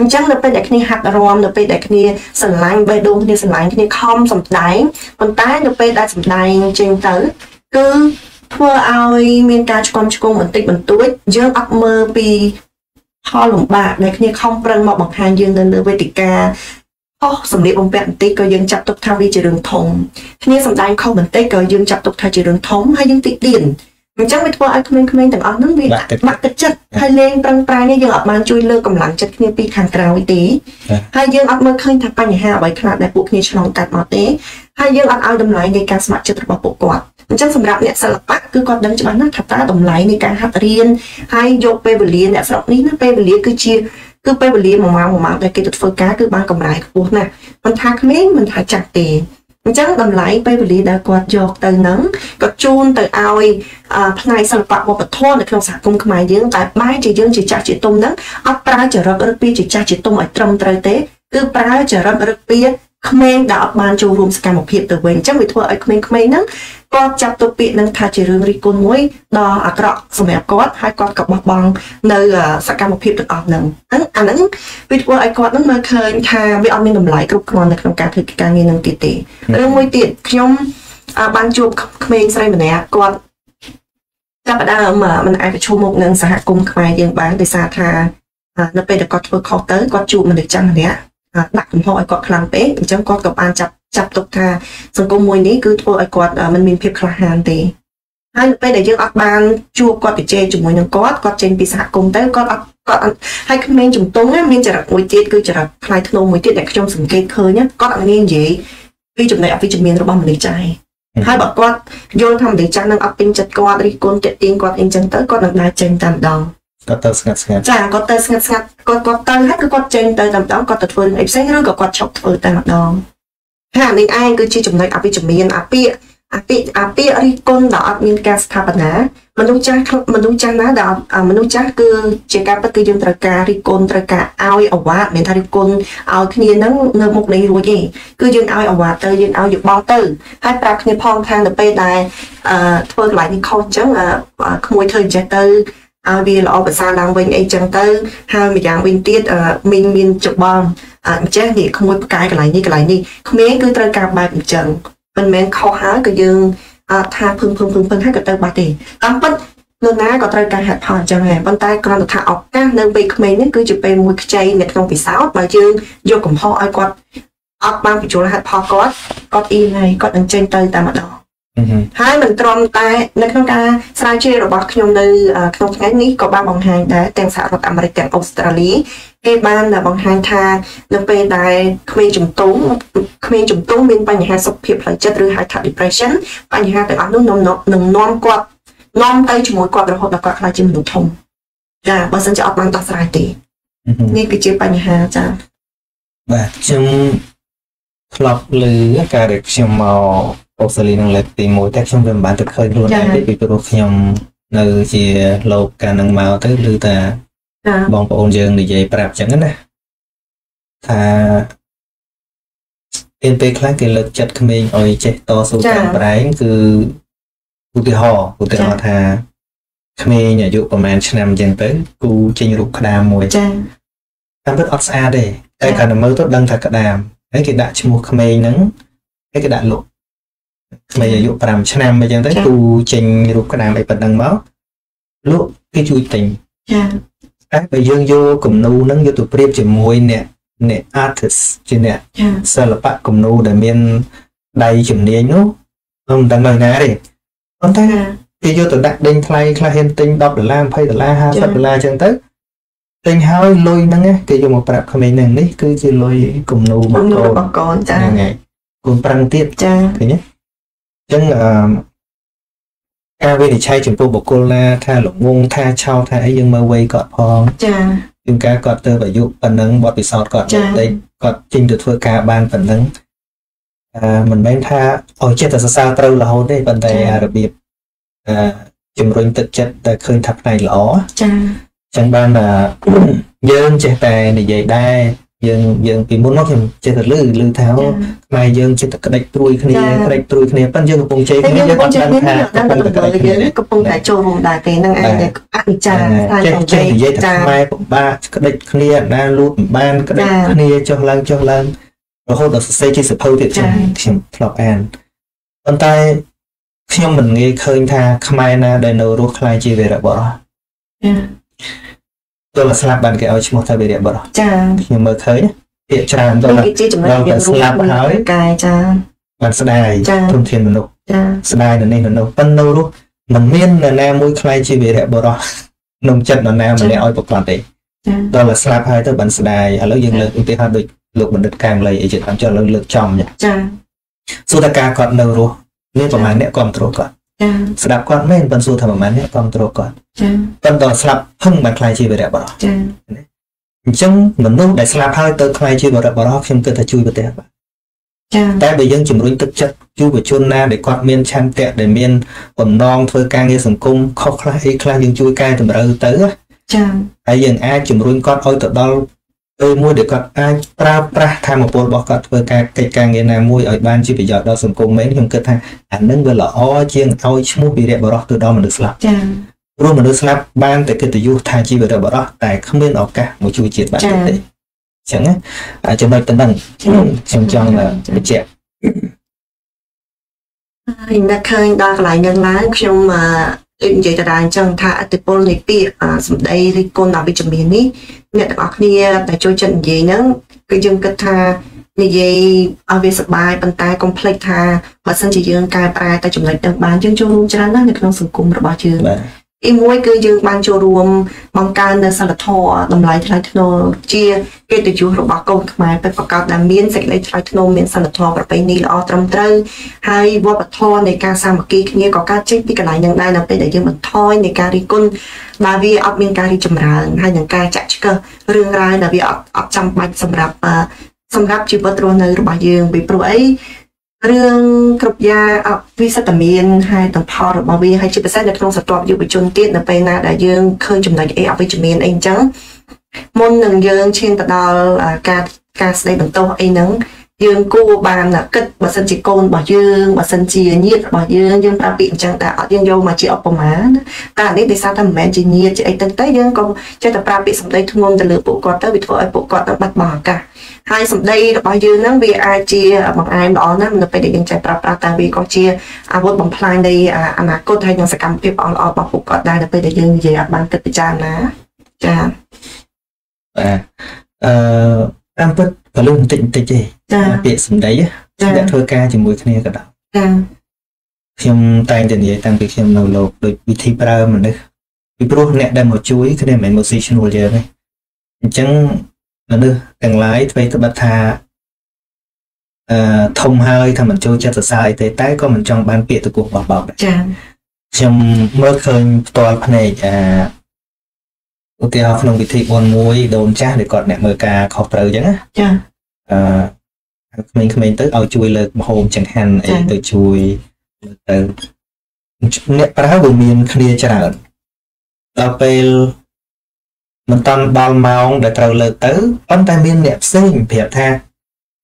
អញ្ចឹងនៅពេលដែលគ្នាហាត់រាំនៅពេលដែលគ្នាស្រឡាញ់បេះដូងគ្នាស្រឡាញ់គ្នាខំសម្ដែងប៉ុន្តែនៅពេលដែលសម្ដែងចេញទៅគឺធ្វើឲ្យមានការឆ្កំឆ្គងបន្តិចបន្តួចយើងអត់មើលពីផលលំបាកដែលគ្នាខំប្រឹងមកបង្ហាញយើងនៅលើវេទិកាអស់សម្លៀកបំពាក់បន្តិចក៏យើងចាប់ទុកថាវាជារឿងធំគ្នាសម្ដែងខុសបន្តិចក៏យើងចាប់ទុកថាជារឿងធំហើយយើងតិចទៀន អញ្ចឹងវាធ្វើឲ្យក្មេងៗទាំងអស់ហ្នឹងវាបាក់ទឹកចិត្តហើយលេងប្រឹងប្រែងយើងអត់បានជួយលើកកម្លាំងចិត្តគ្នាពីខាងក្រៅទេហើយយើងអត់មើលឃើញថាបញ្ហាអ្វីខ្លះដែលពួកគ្នាឆ្លងកាត់មកទេហើយយើងអត់ឲ្យតម្លៃនៃការស្ម័គ្រចិត្តរបស់ពួកគាត់អញ្ចឹងសម្រាប់អ្នកសិល្បៈគឺគាត់ដឹងច្បាស់ណាស់ថាតើតម្លៃនៃការហាត់រៀនហើយយកពេលវេលាអ្នកស្រុកនេះណាពេលវេលាគឺជាគឺពេលវេលាមួយម៉ោងមួយម៉ោងដែលគេទៅធ្វើការគឺបានកម្រៃខ្ពស់ណាស់មិនថាក្មេងមិនថាចាស់ទេ អញ្ចឹងតម្លៃពេលវេលាដែលគាត់យកទៅនឹងក៏ជូនទៅឲ្យផ្នែកសិល្បៈវប្បធម៌នៅក្នុងសហគមន៍ខ្មែរយើងតែបែរជាយើងជាចាស់ជាទុំហ្នឹងអត់ប្រើចរិតរឹកពីជាចាស់ជាទុំឲ្យត្រឹមត្រូវទេគឺប្រើចរិតរឹកពីក្មេងដែលអត់បានចូលរួមសកម្មភាពទៅវិញអញ្ចឹងវាធ្វើឲ្យក្មេងៗហ្នឹង គាត់ចាប់ទុកពាក្យនឹងថាជារឿងរិះគន់មួយដ៏អាក្រក់សម្រាប់គាត់ហើយគាត់ក៏បោះបង់នៅសកម្មភាពទាំងអស់ហ្នឹងហ្នឹងអាហ្នឹងវាធ្វើឲ្យគាត់ហ្នឹងមើលឃើញថាវាអត់មានតម្លៃគ្រប់គ្រាន់នៅក្នុងការធ្វើការងារនឹងទៀតទេរឿងមួយទៀតខ្ញុំបានជួបក្មេងស្រីម្នាក់គាត់ចាប់ផ្ដើមមិនអាចប្រឈមមុខនឹងសហគមន៍ខ្មែរយើងបានដោយសារថានៅពេលដែលគាត់ធ្វើខុសទៅគាត់ជួបមនុស្សចាស់ម្នាក់ដាក់កំហុសឲ្យគាត់ខ្លាំងពេកអញ្ចឹងគាត់ក៏បានចាប់ ចាប់ទុកថាសង្គមមួយនេះគឺធ្វើឲ្យគាត់មិនមានភាពក្លាហានទេហើយពេលដែលយើងអត់បានជួបគាត់ទៅជែកជាមួយនឹងគាត់គាត់ចេញពីសហគមន៍ទៅគាត់អត់គាត់ហើយក្មេងជំទង់មានចរិតមួយទៀតគឺចរិតផ្លៃធ្នូមួយទៀតដែលខ្ញុំសង្កេតឃើញគាត់អត់ងាយនិយាយពីចំណុចអវិជ្ជមានរបស់មនុស្សចាស់ហើយបើគាត់យល់ថាមនុស្សចាស់នឹងអត់ពេញចិត្តគាត់រិះគន់តាក់ទាញគាត់អីចឹងទៅគាត់នឹងដើរចេញតាមដងគាត់ទៅស្ងាត់ស្ងាត់ចាគាត់ទៅស្ងាត់ស្ងាត់គាត់គាត់ទៅហើយគឺគាត់ចេញទៅតែម្ដងគាត់ទៅធ្វើរឿងអីផ្សេងឬក៏គាត់ឈប់ធ្វើតែម្ដង ហើយអានេះឯងគឺជាចំណុចអវិជ្ជមានអាពាកអាពាកអាពាករិះគន់ដែលអត់មានការស្ថាបនាមនុស្សចាស់មនុស្សចាស់ណាដែលមនុស្សចាស់គឺជាការពិតគឺយើងត្រូវការរិះគន់ត្រូវការឲ្យអវាទមានថារិះគន់ឲ្យគ្នានឹងនៅមុខនេះរួចទេគឺយើងឲ្យអវាទទៅយើងឲ្យយោបល់ទៅហើយប្រាប់គ្នាផងខាងទៅពេលដែលអឺធ្វើកន្លែងនេះខុសអញ្ចឹងក្មួយធ្វើអញ្ចេះទៅ ឲ្យវាល្អប្រសើរឡើងវិញអីចឹងទៅហើយម្យ៉ាងវិញទៀតមីងមានច្បងអញ្ចឹងនេះក្មួយផ្កាយកន្លែងនេះកន្លែងនេះក្មេងគឺត្រូវការបែបអញ្ចឹងមិនមែនខុសហើយក៏យើងថាភឹងភឹងភឹងភឹងហើយក៏ទៅបាត់ទេតាមពិតនរណាក៏ត្រូវការហេតុផលអញ្ចឹងដែរប៉ុន្តែគ្រាន់តែថាឱកាសនៅពេលក្មេងនេះគឺជាពេលមួយខ្ចីនៅក្នុងពិសោធន៍បើយើងយកកំហុសឲ្យគាត់អត់បានបញ្ចូលហេតុផលគាត់គាត់អ៊ីហើយគាត់នឹងចេញទៅតែម្ដង ហើយមិនត្រឹមតែនៅក្នុងការស្រាវជ្រាវរបស់ខ្ញុំនៅក្នុងថ្ងៃនេះក៏បានបង្ហាញដែរទាំងសហរដ្ឋអាមេរិកទាំងអូស្ត្រាលីគេបានបង្ហាញថានៅពេលដែលក្មេងជំទង់ក្មេងជំទង់មានបញ្ហាសុខភាពផ្លូវចិត្តឬហៅថា depression បញ្ហាទាំងអស់នោះនឹងនឹងនាំគាត់នាំទៅជាមួយគាត់រហូតដល់គាត់ខ្លាចជាមនុស្សធំចាបើសិនជាអត់បានដោះស្រាយទេនេះគឺជាបញ្ហាចាបាទខ្ញុំធ្លាប់ឮការដែលខ្ញុំមក អូស្ត្រាលីនឹងលើកទី1តែខ្ញុំវាមិនបានទៅឃើញខ្លួនឯងទេពីព្រោះខ្ញុំនៅជាលោកកាលនឹងមកទៅឬតាបងប្អូនយើងនិយាយប្រាប់ចឹងណាថាពេលពេលខ្លះគេលើកចិត្តក្មេងឲ្យចេះតស៊ូតាមប្រែងគឺឧទាហរណ៍ឧទាហរណ៍ថាក្មេងអាយុប្រហែលឆ្នាំអញ្ចឹងទៅគូចេញរូបក្តាមមួយចាតាមពិតអត់ស្អាតទេតែគ្រាន់តែមើលទៅដឹងថាក្តាមហើយគេដាក់ឈ្មោះក្មេងហ្នឹងហើយគេដាក់លក់ ក្មេងអាយុ5ឆ្នាំអីចឹងទៅគូចេញរូបក្តាមអីប៉ុណ្ណឹងមកលក់គេជួយទិញចាតែបើយើងយកគំនូហ្នឹងយកទៅប្រៀបជាមួយអ្នកអ្នក artist ជាអ្នកសិល្បៈគំនូដែលមានដៃជំនាញនោះខ្ញុំមិនដឹងនៅណាទេប៉ុន្តែគេយកទៅដាក់ដេញថ្លៃខ្លះហ៊ានទិញ10ដុល្លារ20ដុល្លារ50ដុល្លារអញ្ចឹងទៅទិញហើយលុយហ្នឹងគេយកមកប្រាប់ក្មេងហ្នឹងនេះគឺជាលុយគំនូរបស់កូនរបស់កូនចាហ្នឹងហើយកូនប្រឹងទៀតចាឃើញទេ អញ្ចឹងអឺការវិនិច្ឆ័យចំពោះបុគ្គលណាថាល្ងងថាឆោតថាអីយើងមើលវ័យគាត់ផងចាជាងការគាត់ទៅអាយុប៉ុណ្ណឹងបទពិសោធន៍គាត់តិចគាត់ចេញទៅធ្វើការបានប៉ុណ្ណឹងអឺមិនមែនថាឲ្យចិត្តតែសរសើរត្រូវរហូតទេប៉ុន្តែរបៀបអឺជំរុញទឹកចិត្តតែឃើញថាផ្នែកល្អចាអញ្ចឹងបានយើងចេះតែនិយាយដែរ យើងយើងពីមុនមកខ្ញុំចេះតែលឺលឺថាខ្មែរយើងចេះតែក្តិចព្រួយគ្នាក្តិចព្រួយគ្នាប៉ុន្តែយើងកំពុងជ័យគ្នាយើងអត់ដឹងថាកំពុងតែក្តិចគ្នាកំពុងតែចូលរួមដែរទេហ្នឹងឯងអនិច្ចាតែចេះនិយាយថាខ្មែរពិបាកក្តិចគ្នាណាលូតមិនបានក្តិចគ្នាចុះឡើងចុះឡើងរហូតដល់សរសេរជាសភៅទៀតខ្ញុំខ្ញុំធ្លាប់អានប៉ុន្តែខ្ញុំមិនងាយឃើញថាខ្មែរណាដែលនៅរស់ខ្លាយជាវីរបុរស ទោះស្លាប់បានគេឲ្យឈ្មោះថាវីរៈបុរសចាខ្ញុំមើលឃើញពាក្យច្រើនទៅគេជាចំណុចវាស្លាប់ហើយកាយចាបានស្ដាយធនធានមនុស្សចាស្ដាយនៅនេះនៅនោះប៉ុន្តែនៅរស់มันមាននរណាមួយខ្លាយជាវីរៈបុរសក្នុងចិត្តនរណាម្នាក់ឲ្យប្រកបទេដល់តែស្លាប់ហើយទៅបានស្ដាយឥឡូវយើងលើកឧទាហរណ៍ដូចលោកបណ្ឌិតកាងលីអីជាតាមចុះឥឡូវលើកចំចាសួរតើការគាត់នៅរស់មានប្រហែលអ្នកគ្រប់គ្រងគាត់ ចាស្ដាប់គាត់មែនប៉ុន្តែសួរថាប្រហែលអ្នកគ្រប់គ្រងគាត់ចាប៉ុន្តែស្លាប់ផឹងបានខ្លាយជាវីរៈបុរសចាអញ្ចឹងមនុស្សដែលស្លាប់ហើយទៅខ្លាយជាវីរៈបុរសខ្ញុំគិតថាជួយប្រទេសបាទចាតែបើយើងជំរុញទឹកចិត្តយុវជនណាដែលគាត់មានឆន្ទៈដែលមានបំណងធ្វើការងារសង្គមខុសខ្លះអីខ្លះយើងជួយកែតម្រូវទៅចាហើយយើងអាចជំរុញគាត់ឲ្យទៅដល់ ពេលមួយដែលគាត់អាចប្រើប្រាស់ធម៌ពលរបស់គាត់ធ្វើការកិច្ចការងារណាមួយឲ្យបានជាប្រយោជន៍ដល់សង្គមមែនខ្ញុំគិតថាអានឹងវាល្អជាងឲ្យឈ្មោះវីរៈបរោះទៅដល់មនុស្សស្លាប់ចា៎ព្រោះមនុស្សស្លាប់បានតែកិត្តិយសថាជាវីរៈបរោះតែគ្មានឱកាសមកជួយជាតិបានទេអញ្ចឹងចំណុចតំណឹងខ្ញុំចង់បញ្ជាក់ហើយនឹកឃើញដល់កន្លែងនឹងឡើងខ្ញុំ ដូចនិយាយទៅដែរអញ្ចឹងថាអតិពលនៃពាក្យសម្ដីរិះគន់អវិជ្ជមាននេះអ្នកទាំងអស់គ្នាដែលចូលចិត្តនិយាយហ្នឹងគឺយើងគិតថានិយាយឲ្យវាសុបាយប៉ុន្តែកុំភ្លេចថាបើសិនជាយើងកែប្រែតែចំណុចទាំងបានយើងចូលរួមច្រើនណាស់នៅក្នុងសង្គមរបស់យើង ទីមួយគឺយើងបានចូលរួមបង្កើននៅសិលធម៌តម្លៃថ្លៃថ្នូរជាកិត្តិយសរបស់កូនខ្មែរពិតប្រាកដដែលមានសេចក្តីថ្លៃថ្នូរមានសិលធម៌ប្រពៃណីល្អត្រឹមត្រូវហើយវប្បធម៌នៃការសាមគ្គីគ្នាក៏កើតចេញពីកន្លែងនឹងដែរនៅពេលដែលយើងបន្ថយនៃការរិះគន់ដែលវាអត់មានការរីចម្រើនហើយនឹងការចាក់ឆ្កឹះរឿងរ៉ាវដែលវាអត់អត់ចាំបាច់សម្រាប់សម្រាប់ជីវិតរស់នៅរបស់យើងពីព្រោះអី រឿងគ្រប់យ៉ាងអវិសិទ្ធមាន ហើយទាំងផលរបស់វាហើយជាពិសេសនៅក្នុងស្រទាប់យុវជនទៀតនៅពេលណាដែលយើងឃើញចំណុចអីអវិជ្ជមានអីអញ្ចឹងមុននឹងយើងឈានទៅដល់ការការស្ដីបន្ទោសអីហ្នឹង យើងគួរបានគិតបើសិនជាកូនរបស់យើងបើសិនជាញាតិរបស់យើងយើងប្រើពាក្យអញ្ចឹងតែអត់យើងយកមកជាឧបមាណាតែនេះដោយសារតែមិនមែនជាញាតិជាអីទៅទៅយើងក៏ចេះតែប្រើពាក្យសម្ដីធ្ងន់ទៅលើពួកគាត់ទៅវាធ្វើឲ្យពួកគាត់ទៅបាត់បង់ឱកាសហើយសម្ដីរបស់យើងហ្នឹងវាអាចជាបង្អែមល្អណាស់នៅពេលដែលយើងចេះប្រើប្រាស់តែវាក៏ជាអាវុធបំផ្លាញនៃអនាគតហើយនឹងសកម្មភាពល្អៗរបស់ពួកគាត់ដែរនៅពេលដែលយើងនិយាយអត់បានគិតពិចារណាចា៎បាទអឺ តាមពិតក៏លុះបន្តិចបន្តិចទេចាពាក្យសម្ដីអ្នកធ្វើការជាមួយគ្នាក៏ដោយចាខ្ញុំតែងតែនិយាយតាំងពីខ្ញុំនៅលោកដូចវិធីប្រើមនុស្សពីព្រោះអ្នកដែលមកជួយគ្នាមិនមែនមកស៊ីឈ្នួលយើងទេអញ្ចឹងមនុស្សទាំងឡាយធ្វើត្បិតថាអឺធំហើយថាមិនចូលចិត្តសរសើរអីទេតែក៏មិនចង់បានពាក្យទៅគោះបោះបោកដែរចាខ្ញុំមើលឃើញផ្ទាល់ភ្នែកអា ឧទាហរណ៍ក្នុងពិធីបុណ្យមួយដូនចាស់ដែលគាត់អ្នកមើលការខុសត្រូវអញ្ចឹងណាចាអឺក្មេងៗទៅឲ្យជួយលើកម្ហូបចង្ហាន់អីទៅជួយទៅអ្នកប្រើវាមានគ្នាច្រើនដល់ពេលមិនតាន់ដល់ម៉ោងដែលត្រូវលើកទៅប៉ុន្តែមានអ្នកផ្សេងប្រាប់ថា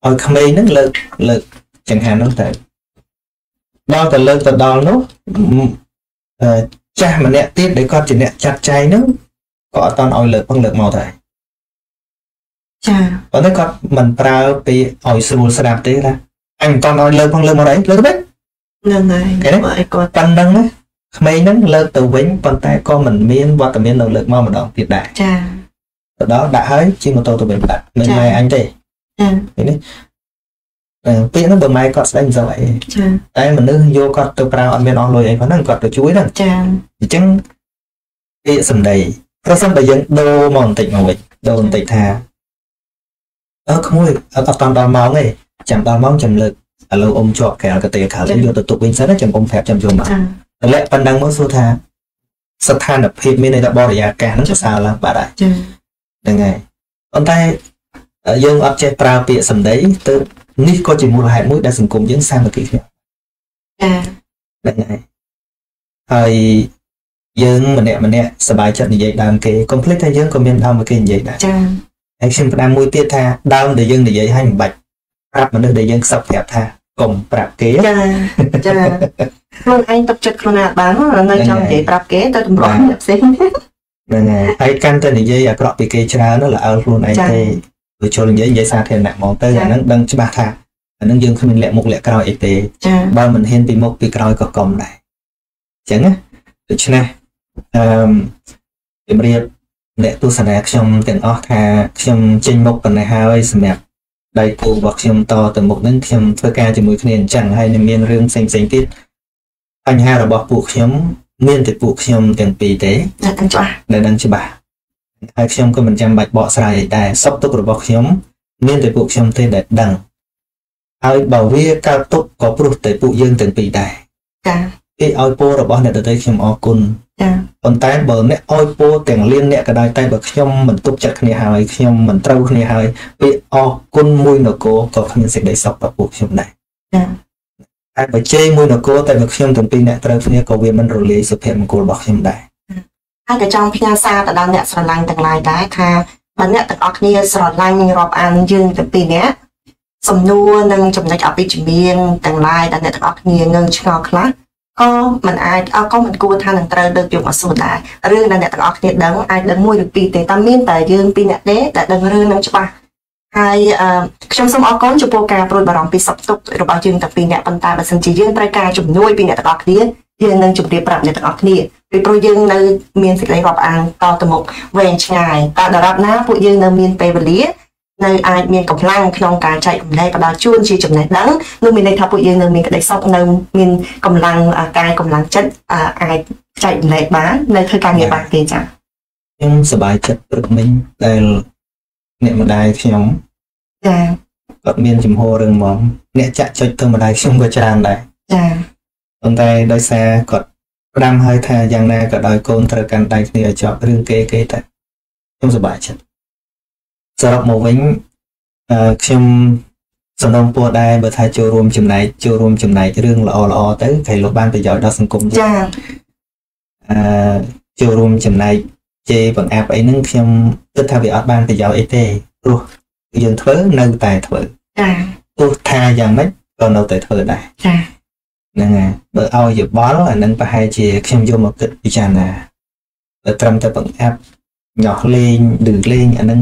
ឲ្យក្មេងហ្នឹងលើកលើកចង្ហាន់នោះទៅដល់ទៅលើកទៅដល់នោះចាស់ម្នាក់ទៀតដែលគាត់ជាអ្នកចាត់ចែងហ្នឹង ក៏អត់តន់ឲ្យលើកផងលើកមកដែរចាប៉ុន្តែគាត់មិនប្រើពាក្យឲ្យស្រួលស្ដាប់ទេណាអញមិនតន់ឲ្យលើកផងលើកមកដែរលើកទៅវិញហ្នឹងហើយឲ្យគាត់ប៉ុណ្្នឹងណាក្មេងហ្នឹងលើកទៅវិញប៉ុន្តែក៏មិនមានវត្តមាននៅលើកមកម្ដងទៀតដែរចាទៅដល់ដាក់ហើយជិះម៉ូតូទៅវិញបាត់មិនម៉ែអញទេចានេះពាក្យហ្នឹងបើម៉ែគាត់ស្ដែងមិនសូវអីចាតែមនុស្សយកគាត់ទៅប្រើអត់មានអស់លុយអីប៉ុណ្ណឹងគាត់ទៅជួយហ្នឹងចាអញ្ចឹងពាក្យសម្ដី ប្រសិនបើយើងដូរមកបន្តិចមកវិញដូរបន្តិចថាអើក្មួយអត់តាន់ដល់ម៉ោងទេចាំដល់ម៉ោងចាំលើកឥឡូវអ៊ំជាប់ក្រៅកទេខាងយកទៅទុកវិញសិនចាំអ៊ំប្រាប់ចាំយកមកតម្លាក់ប៉ុណ្ណឹងមកសួរថាស្ថានភាពមានន័យថាបរិយាកាសហ្នឹងសរសើរឡើងបាត់ហើយចាហ្នឹងហើយប៉ុន្តែយើងអត់ចេះប្រើពាក្យសម្ដីទៅនេះក៏ជាមូលហេតុមួយដែលសង្គមយើងសាមគ្គីគ្នាចាហ្នឹងហើយហើយ យើងម្នាក់ម្នាក់សប្បាយចិត្តនិយាយដើមគេកុំភ្លេចថាយើងក៏មានដើមមកគេនិយាយដែរចាហើយខ្ញុំផ្ដាំមួយទៀតថាដើមដែលយើងនិយាយឲ្យមិនបាច់ប្រាប់មនុស្សដែលយើងខ្សឹបប្រាប់ថាកុំប្រាប់គេចាចាខ្លួនឯងទុកចិត្តខ្លួនឯងបាននៅចង់និយាយប្រាប់គេទៅតម្រង់អ្នកផ្សេងហ្នឹងហើយហើយកាន់តែនិយាយអាក្រក់ពីគេច្រើននោះល្អើខ្លួនឯងទេទៅចូលនិយាយនិយាយសាធារណៈហ្មងទៅអាហ្នឹងដឹងច្បាស់ថាអាហ្នឹងយើងគ្មានលាក់មុខលាក់ក្រោយអីទេបើមិនហ៊ានពីមុខពីក្រោយក៏កុំដែរអញ្ចឹងណាដូច្នេះ អឺជំរាបអ្នកទស្សនាខ្ញុំទាំងអស់ថាខ្ញុំចេញមុខប៉ុណ្ណេះហើយសម្រាប់ដៃគូរបស់ខ្ញុំតទៅមុខនឹងខ្ញុំធ្វើការជាមួយគ្នាអញ្ចឹងហើយនឹងមានរឿងផ្សេងផ្សេងទៀតបញ្ហារបស់ពួកខ្ញុំមានតែពួកខ្ញុំទាំងពីរទេដែលដឹងច្បាស់ដែលដឹងច្បាស់ហើយខ្ញុំក៏មិនចាំបាច់បកស្រាយអីដែរសុខទុក្ខរបស់ខ្ញុំមានតែពួកខ្ញុំទេដែលដឹងហើយបើវាកើតទុក្ខក៏ព្រោះតែពួកយើងទាំងពីរដែរចា គេឲ្យពររបស់អ្នកដទៃខ្ញុំអរគុណចាប៉ុន្តែបើអ្នកឲ្យពរទាំងលានអ្នកក៏ដោយតែបើខ្ញុំមិនទុកចិត្តគ្នាហើយខ្ញុំមិនត្រូវគ្នាហើយពាក្យអរគុណមួយនគរក៏គ្មានសេចក្តីសុខដល់ពួកខ្ញុំដែរចាតែបើជេរមួយនគរតែបើខ្ញុំទាំងពីរអ្នកត្រូវគ្នាក៏វាមិនរលាយសុភមង្គលរបស់ខ្ញុំដែរហើយក៏ចង់ផ្ញើសារទៅដល់អ្នកស្រឡាញ់ទាំងឡាយដែរថាបើអ្នកទាំងអស់គ្នាស្រឡាញ់រាប់អានយើងទាំងពីរនាក់សំណួរនិងចំណុចអវិជ្ជមានទាំងឡាយដែលអ្នកទាំងអស់គ្នាងើឆ្ងល់ខ្លះ ក៏មិនអាចក៏មិនគួរថានឹងត្រូវលើកយកមកសួរដែររឿងដែលអ្នកទាំងអស់គ្នាដឹងអាចដឹងមួយឬពីរទេតែមានតែយើងពីរអ្នកទេដែលដឹងរឿងនឹងច្បាស់ហើយខ្ញុំសូមអរគុណចំពោះការប្រួយបារម្ភពីសុខទុក្ខរបស់យើងទាំងពីរអ្នកប៉ុន្តែបើសិនជាយើងត្រូវការជំនួយពីអ្នកទាំងអស់គ្នាយើងនឹងជម្រាបប្រាប់អ្នកទាំងអស់គ្នាពីព្រោះយើងនៅមានសេចក្តីរាប់អានតទៅមុខវែងឆ្ងាយតើដរាបណាពួកយើងនៅមានពេលវេលា នៅអាចមានកម្លាំងក្នុងការចែករំលែកផ្ដល់ជូនជាចំណេះដឹងនោះមានន័យថាពួកយើងនៅមានក្តីសុខនៅមានកម្លាំងកាយកម្លាំងចិត្តអាចចែករំលែកបាននៅធ្វើការងារបានទេចា៎ខ្ញុំសប្បាយចិត្តព្រឹកមិញដែលអ្នកម្ដាយខ្ញុំចាគាត់មានចំហរឿងហ្មងអ្នកចាក់ចុចទៅម្ដាយខ្ញុំក៏ច្រើនដែរចាប៉ុន្តែដោយសារគាត់ផ្ដាំហើយថាយ៉ាងណាក៏ដោយកូនត្រូវកាន់ដៃគ្នាឲ្យជាប់រឿងគេគេតែខ្ញុំសប្បាយចិត្ត សរុបមកវិញអឺខ្ញុំសំណូមពរដែរបើថាចូលរួមចំណែកចូលរួមចំណែករឿងល្អល្អទៅគេលោកបានប្រយោជន៍ដល់សង្គមចាអឺចូលរួមចំណែកជេរបង្អាប់អីហ្នឹងខ្ញុំគិតថាវាអត់បានប្រយោជន៍អីទេព្រោះយើងធ្វើនៅតែធ្វើចាទោះថាយ៉ាងម៉េចក៏នៅតែធ្វើដែរចាហ្នឹងហើយបើឲ្យយោបល់អាហ្នឹងប្រហែលជាខ្ញុំយកមកគិតពិចារណាបើត្រឹមតែបង្អាប់ញាស់លេងឬលេងអាហ្នឹង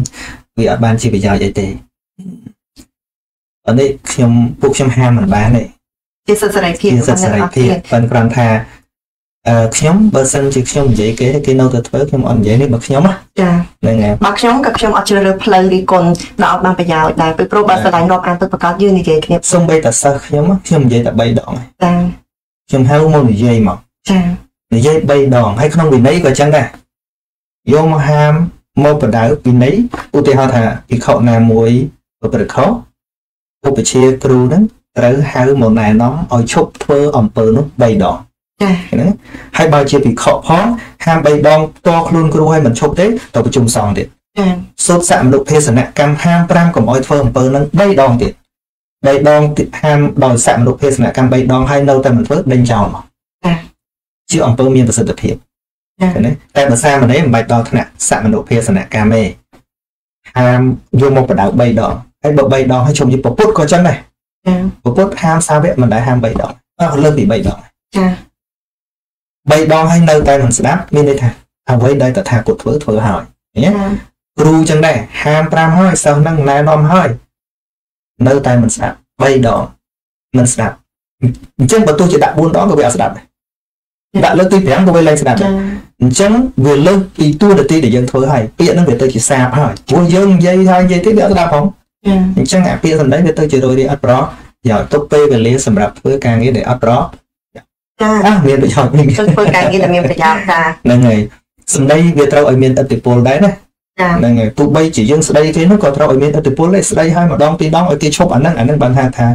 វាអត់បានជាប្រយោជន៍អីទេអត់នេះខ្ញុំពួកខ្ញុំហាមមិនបានទេជាសិទ្ធិសេរីភាពជាសិទ្ធិសេរីភាពប៉ុន្តែគ្រាន់ថាអឺខ្ញុំបើសិនជាខ្ញុំនិយាយគេគេនៅតែធ្វើខ្ញុំអត់និយាយនេះបើខ្ញុំណាចាហ្នឹងហើយបើខ្ញុំក៏ខ្ញុំអត់ជ្រើសរើសផ្លូវរីគុណដែលអត់បានប្រយោជន៍ដែរពីព្រោះបើស្ដាយរាប់អានពិតប្រាកដយើងនិយាយគ្នាសំបីតែសិស្សខ្ញុំណាខ្ញុំនិយាយតែ3ដងហើយចាខ្ញុំហៅមកនិយាយមកចានិយាយ3ដងហើយក្នុងវិន័យក៏ចឹងដែរយកមកហាម មកបដៅវិន័យឧទាហរណ៍ថាភិក្ខុណាមួយប្រព្រឹត្តខុសឧបជាគ្រូហ្នឹងត្រូវហៅមកណែនាំឲ្យឈប់ធ្វើអំពើនោះ3ដងចាហ្នឹងហើយបើជាភិក្ខុផងហាម3ដងតខ្លួនគ្រូឲ្យមិនឈប់ទេទៅប្រជុំសង្ឃទៀតចាសូត្រសមនុភេសនកម្មហាម5កុំឲ្យធ្វើអំពើហ្នឹង3ដងទៀត3ដងទៀតហាមដោយសមនុភេសនកម្ម3ដងហើយនៅតែមិនធ្វើដេញចោលមកចាជាអំពើមានប្រសិទ្ធភាព ចាឃើញទេតែភាសាម្នេះមិនបាច់ដល់ថ្នាក់សមនុភាសនកម្មទេហាមយកមកបដៅ3ដងហើយបើ3ដងហើយជុំជាពពុទ្ធក៏ចឹងដែរចាពពុទ្ធហាមសាវកមិនដែលហាម3ដងអស់លើសពី3ដងចា3ដងហើយនៅតែមិនស្ដាប់មានន័យថាអ្វីដែលតថាគតធ្វើធ្វើហើយឃើញទេចាគ្រូចឹងដែរហាម5ហើយសិស្សនឹងណែនាំហើយនៅតែមិនស្ដាប់3ដងមិនស្ដាប់អញ្ចឹងបើទោះជាដាក់4ដងក៏វាអត់ស្ដាប់ដែរ ដាក់លើកទី5ក៏វាលែងស្ដាប់ដែរចាអញ្ចឹងវាលើសពីតួនាទីដែលយើងធ្វើហើយពាក្យហ្នឹងវាទៅជាសាបហើយព្រោះយើងនិយាយហើយនិយាយទៀតវាអត់ស្ដាប់ផងចាអញ្ចឹងអាពាក្យសម្ដីវាទៅជារយរាយអត់ប្រយោជន៍ទុកពេលវេលាសម្រាប់ធ្វើការងារដែលអត់ប្រចាអះមានប្រយោជន៍វិញទៅធ្វើការងារដែលមានប្រយោជន៍ចាហ្នឹងហើយសម្ដីវាត្រូវឲ្យមានឥទ្ធិពលដែរណាចាហ្នឹងហើយទោះបីជាយើងស្ដីគេនោះក៏ត្រូវឲ្យមានឥទ្ធិពលដែរស្ដីឲ្យម្ដងពីរដងឲ្យគេឈប់អាហ្នឹងអាហ្នឹងបានថាថា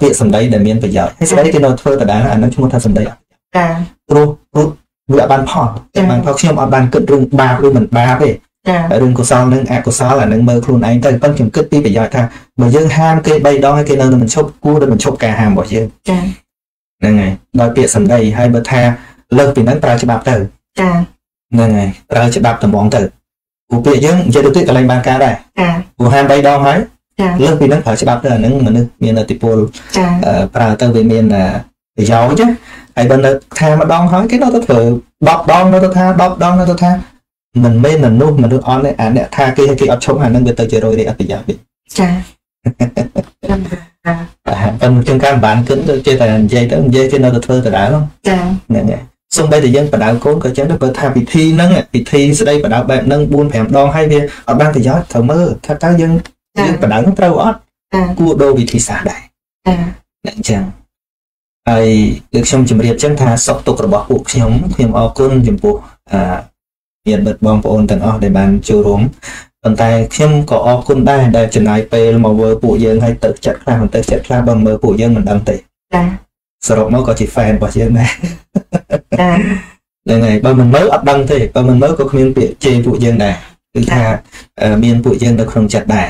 ពាក្យសម្ដីដែលមានប្រយោជន៍ហើយស្ដីគេនៅធ្វើដដែលអាហ្នឹងឈ្មោះថាសម្ដីអត់ ចាព្រោះព្រោះវាអត់បានផលតែបានផលខ្ញុំអត់បានគិតរឿងបាបឬមិនបាបទេចារឿងកុសលនិងអកុសលអានឹងមើលខ្លួនឯងទៅប៉ុន្តែខ្ញុំគិតពីប្រយោជន៍ថាបើយើងហាមគេ3ដងហើយគេនៅតែមិនឈប់គួរតែមិនឈប់ការហាមរបស់យើងចាហ្នឹងហើយដោយពាក្យសម្ដីហើយបើថាលើកពីហ្នឹងប្រើច្បាប់ទៅចាហ្នឹងហើយប្រើច្បាប់តម្រងទៅព្រោះពាក្យយើងនិយាយទៅទៀតកន្លែងបានការដែរចាព្រោះហាម3ដងហើយចាលើកពីហ្នឹងប្រើច្បាប់ទៅអាហ្នឹងមនុស្សមានអតិពលចាអឺប្រើទៅវាមានអឺប្រយោជន៍ណា ហើយបើនៅថាម្ដងហើយគេនៅតែធ្វើ10ដងនៅតែថា10ដងនៅតែថាមិនមែនមនុស្សមនុស្សអន់ទេអាអ្នកថាគេឲ្យគេអត់ឈប់អាហ្នឹងវាទៅជារយរាយអត់ប្រយោជន៍វិញចាចាអាហារប៉ុន្តែជាងការបានគិតទៅចេះតែនិយាយទៅនិយាយគេនៅតែធ្វើដដែលហ្នឹងចាហ្នឹងហើយសូម្បីតែយើងបដៅកូនក៏ចឹងដែរបើថាពិធីហ្នឹងពិធីស្ដីបដៅបែបហ្នឹង4 5ដងហើយវាអត់បានប្រយោជន៍ត្រូវមើលថាតើយើងចាយើងបដៅហ្នឹងត្រូវអត់ចាគួរដូរវិធីសាស្ត្រដែរចាហ្នឹងចឹង ហើយដូចខ្ញុំជម្រាបចឹងថាសុខទុក្ខរបស់ពួកខ្ញុំខ្ញុំអរគុណចំពោះអឺញាតិមិត្តបងប្អូនទាំងអស់ដែលបានចូលរួមប៉ុន្តែខ្ញុំក៏អរគុណដែរដែលចំណាយពេលមកមើលពួកយើងឲ្យទៅចិត្តខ្លះមិនទៅចិត្តខ្លះបើមើលពួកយើងមិនដឹងទេចាសរុបមកក៏ជា fan របស់យើងដែរចាហ្នឹងហើយបើមិនមើលអត់ដឹងទេបើមិនមើលក៏គ្មានពាក្យជេរពួកយើងដែរគឺថាអឺមានពួកយើងនៅក្នុងចិត្តដែរ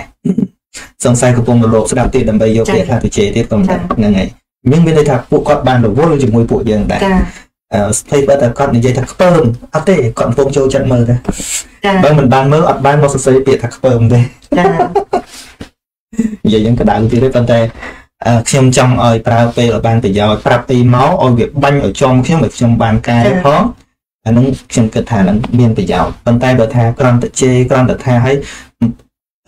សង្ស័យកំពុងរលោកស្ដាប់ទៀតដើម្បីយកពាក្យខ្លះទៅជេរទៀតក៏មិនដឹងហ្នឹងហើយ មានមានន័យថាពួកគាត់បានរវល់ជាមួយពួកយើងដែរចាអឺស្ថិតបើតែគាត់និយាយថាខ្ពើមអត់ទេគាត់កំពុងចូលចិត្តមើលទេចាបើមិនបានមើលអត់បានមកសរសេរពាក្យថាខ្ពើមទេចានិយាយយ៉ាងក្តៅទៀតទេប៉ុន្តែអឺខ្ញុំចង់ឲ្យប្រើពេលឲ្យបានប្រយោជន៍ប្រាប់អីមកឲ្យវាបាញ់ឲ្យចំខ្ញុំឲ្យខ្ញុំបានការទេផងអានោះខ្ញុំគិតថានឹងមានប្រយោជន៍ប៉ុន្តែបើថាក្រំតជេរក្រំតថាឲ្យ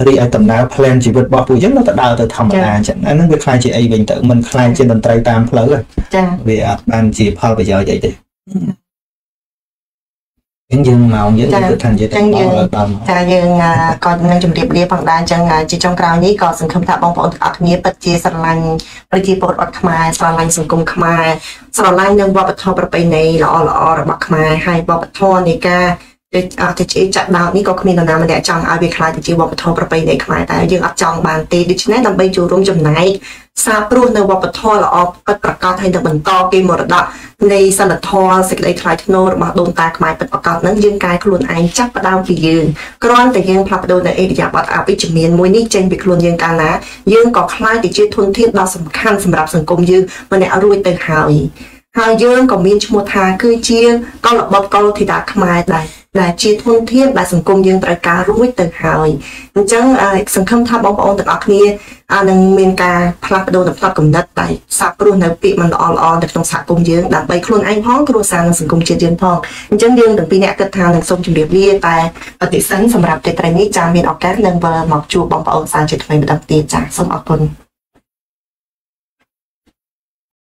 រីឲ្យដំណើរ plan ជីវិតរបស់ពួកយើងនៅតែដើរទៅធម្មតាអញ្ចឹងអានឹងវាខ្លាចជាអីវិញទៅមិនខ្លាចជាតន្ត្រីតាមផ្លូវទេចាវាអត់បានជាផលប្រយោជន៍អីទេអញ្ចឹងយើងមកយើងគិតថានិយាយតែដល់ដល់ចាយើងអ่าក៏នឹងជម្រាបលាផងដែរអញ្ចឹងអ่าជាចុងក្រោយនេះក៏សង្ឃឹមថាបងប្អូនទាំងអស់គ្នាពិតជាស្រឡាញ់ប្រជាពលរដ្ឋខ្មែរស្រឡាញ់សង្គមខ្មែរស្រឡាញ់នឹងវប្បធម៌ប្រពៃណីល្អល្អៗរបស់ខ្មែរហើយវប្បធម៌នៃការ ដូចអត់ទៅជាចាក់ដោតនេះក៏គ្មាននរណាម្នាក់ចង់ឲ្យវាខ្លាចទៅជាវប្បធម៌ប្រពៃណីខ្មែរតែយើងអត់ចង់បានទេដូច្នេះដើម្បីចូលរួមចំណែកសាបព្រោះនៅវប្បធម៌ល្អពិតប្រាកដហើយនឹងបន្តគេមរតកនៃសិលធម៌សេចក្តីថ្លៃថ្នូររបស់ដូនតាខ្មែរពិតប្រាកដហ្នឹងយើងកែខ្លួនឯងចាប់ផ្ដើមពីយើងគ្រាន់តែយើងផ្លាស់ប្ដូរនៅអេរិយាបថអវិជ្ជមានមួយនេះចេញពីខ្លួនយើងកាលណាយើងក៏ខ្លាចទៅជាធនធានដ៏សំខាន់សម្រាប់សង្គមយើងម្នាក់រួចទៅហើយហើយយើងក៏មានឈ្មោះថាគឺជាកលបុត្រកលធីតាខ្មែរដែរ ដែលជាធនធានដែលសង្គមយើងត្រូវការរួចទៅហើយអញ្ចឹងសង្ឃឹមថាបងប្អូនទាំងអស់គ្នានឹងមានការផ្លាស់ប្ដូរនៅផ្នត់គំនិតដែលសាបព្រោះនៅពាក្យមិនល្អល្អនៅក្នុងសហគមន៍យើងដើម្បីខ្លួនឯងផងគ្រួសារនិងសង្គមជាតិយើងផងអញ្ចឹងយើងទាំងពីរអ្នកគិតថានឹងសូមជម្រាបលាតែបតិសិនសម្រាប់ទេត្រីនេះចាមានឱកាសនឹងវិលមកជួបបងប្អូនសាជាថ្មីម្ដងទៀតចាសូមអរគុណ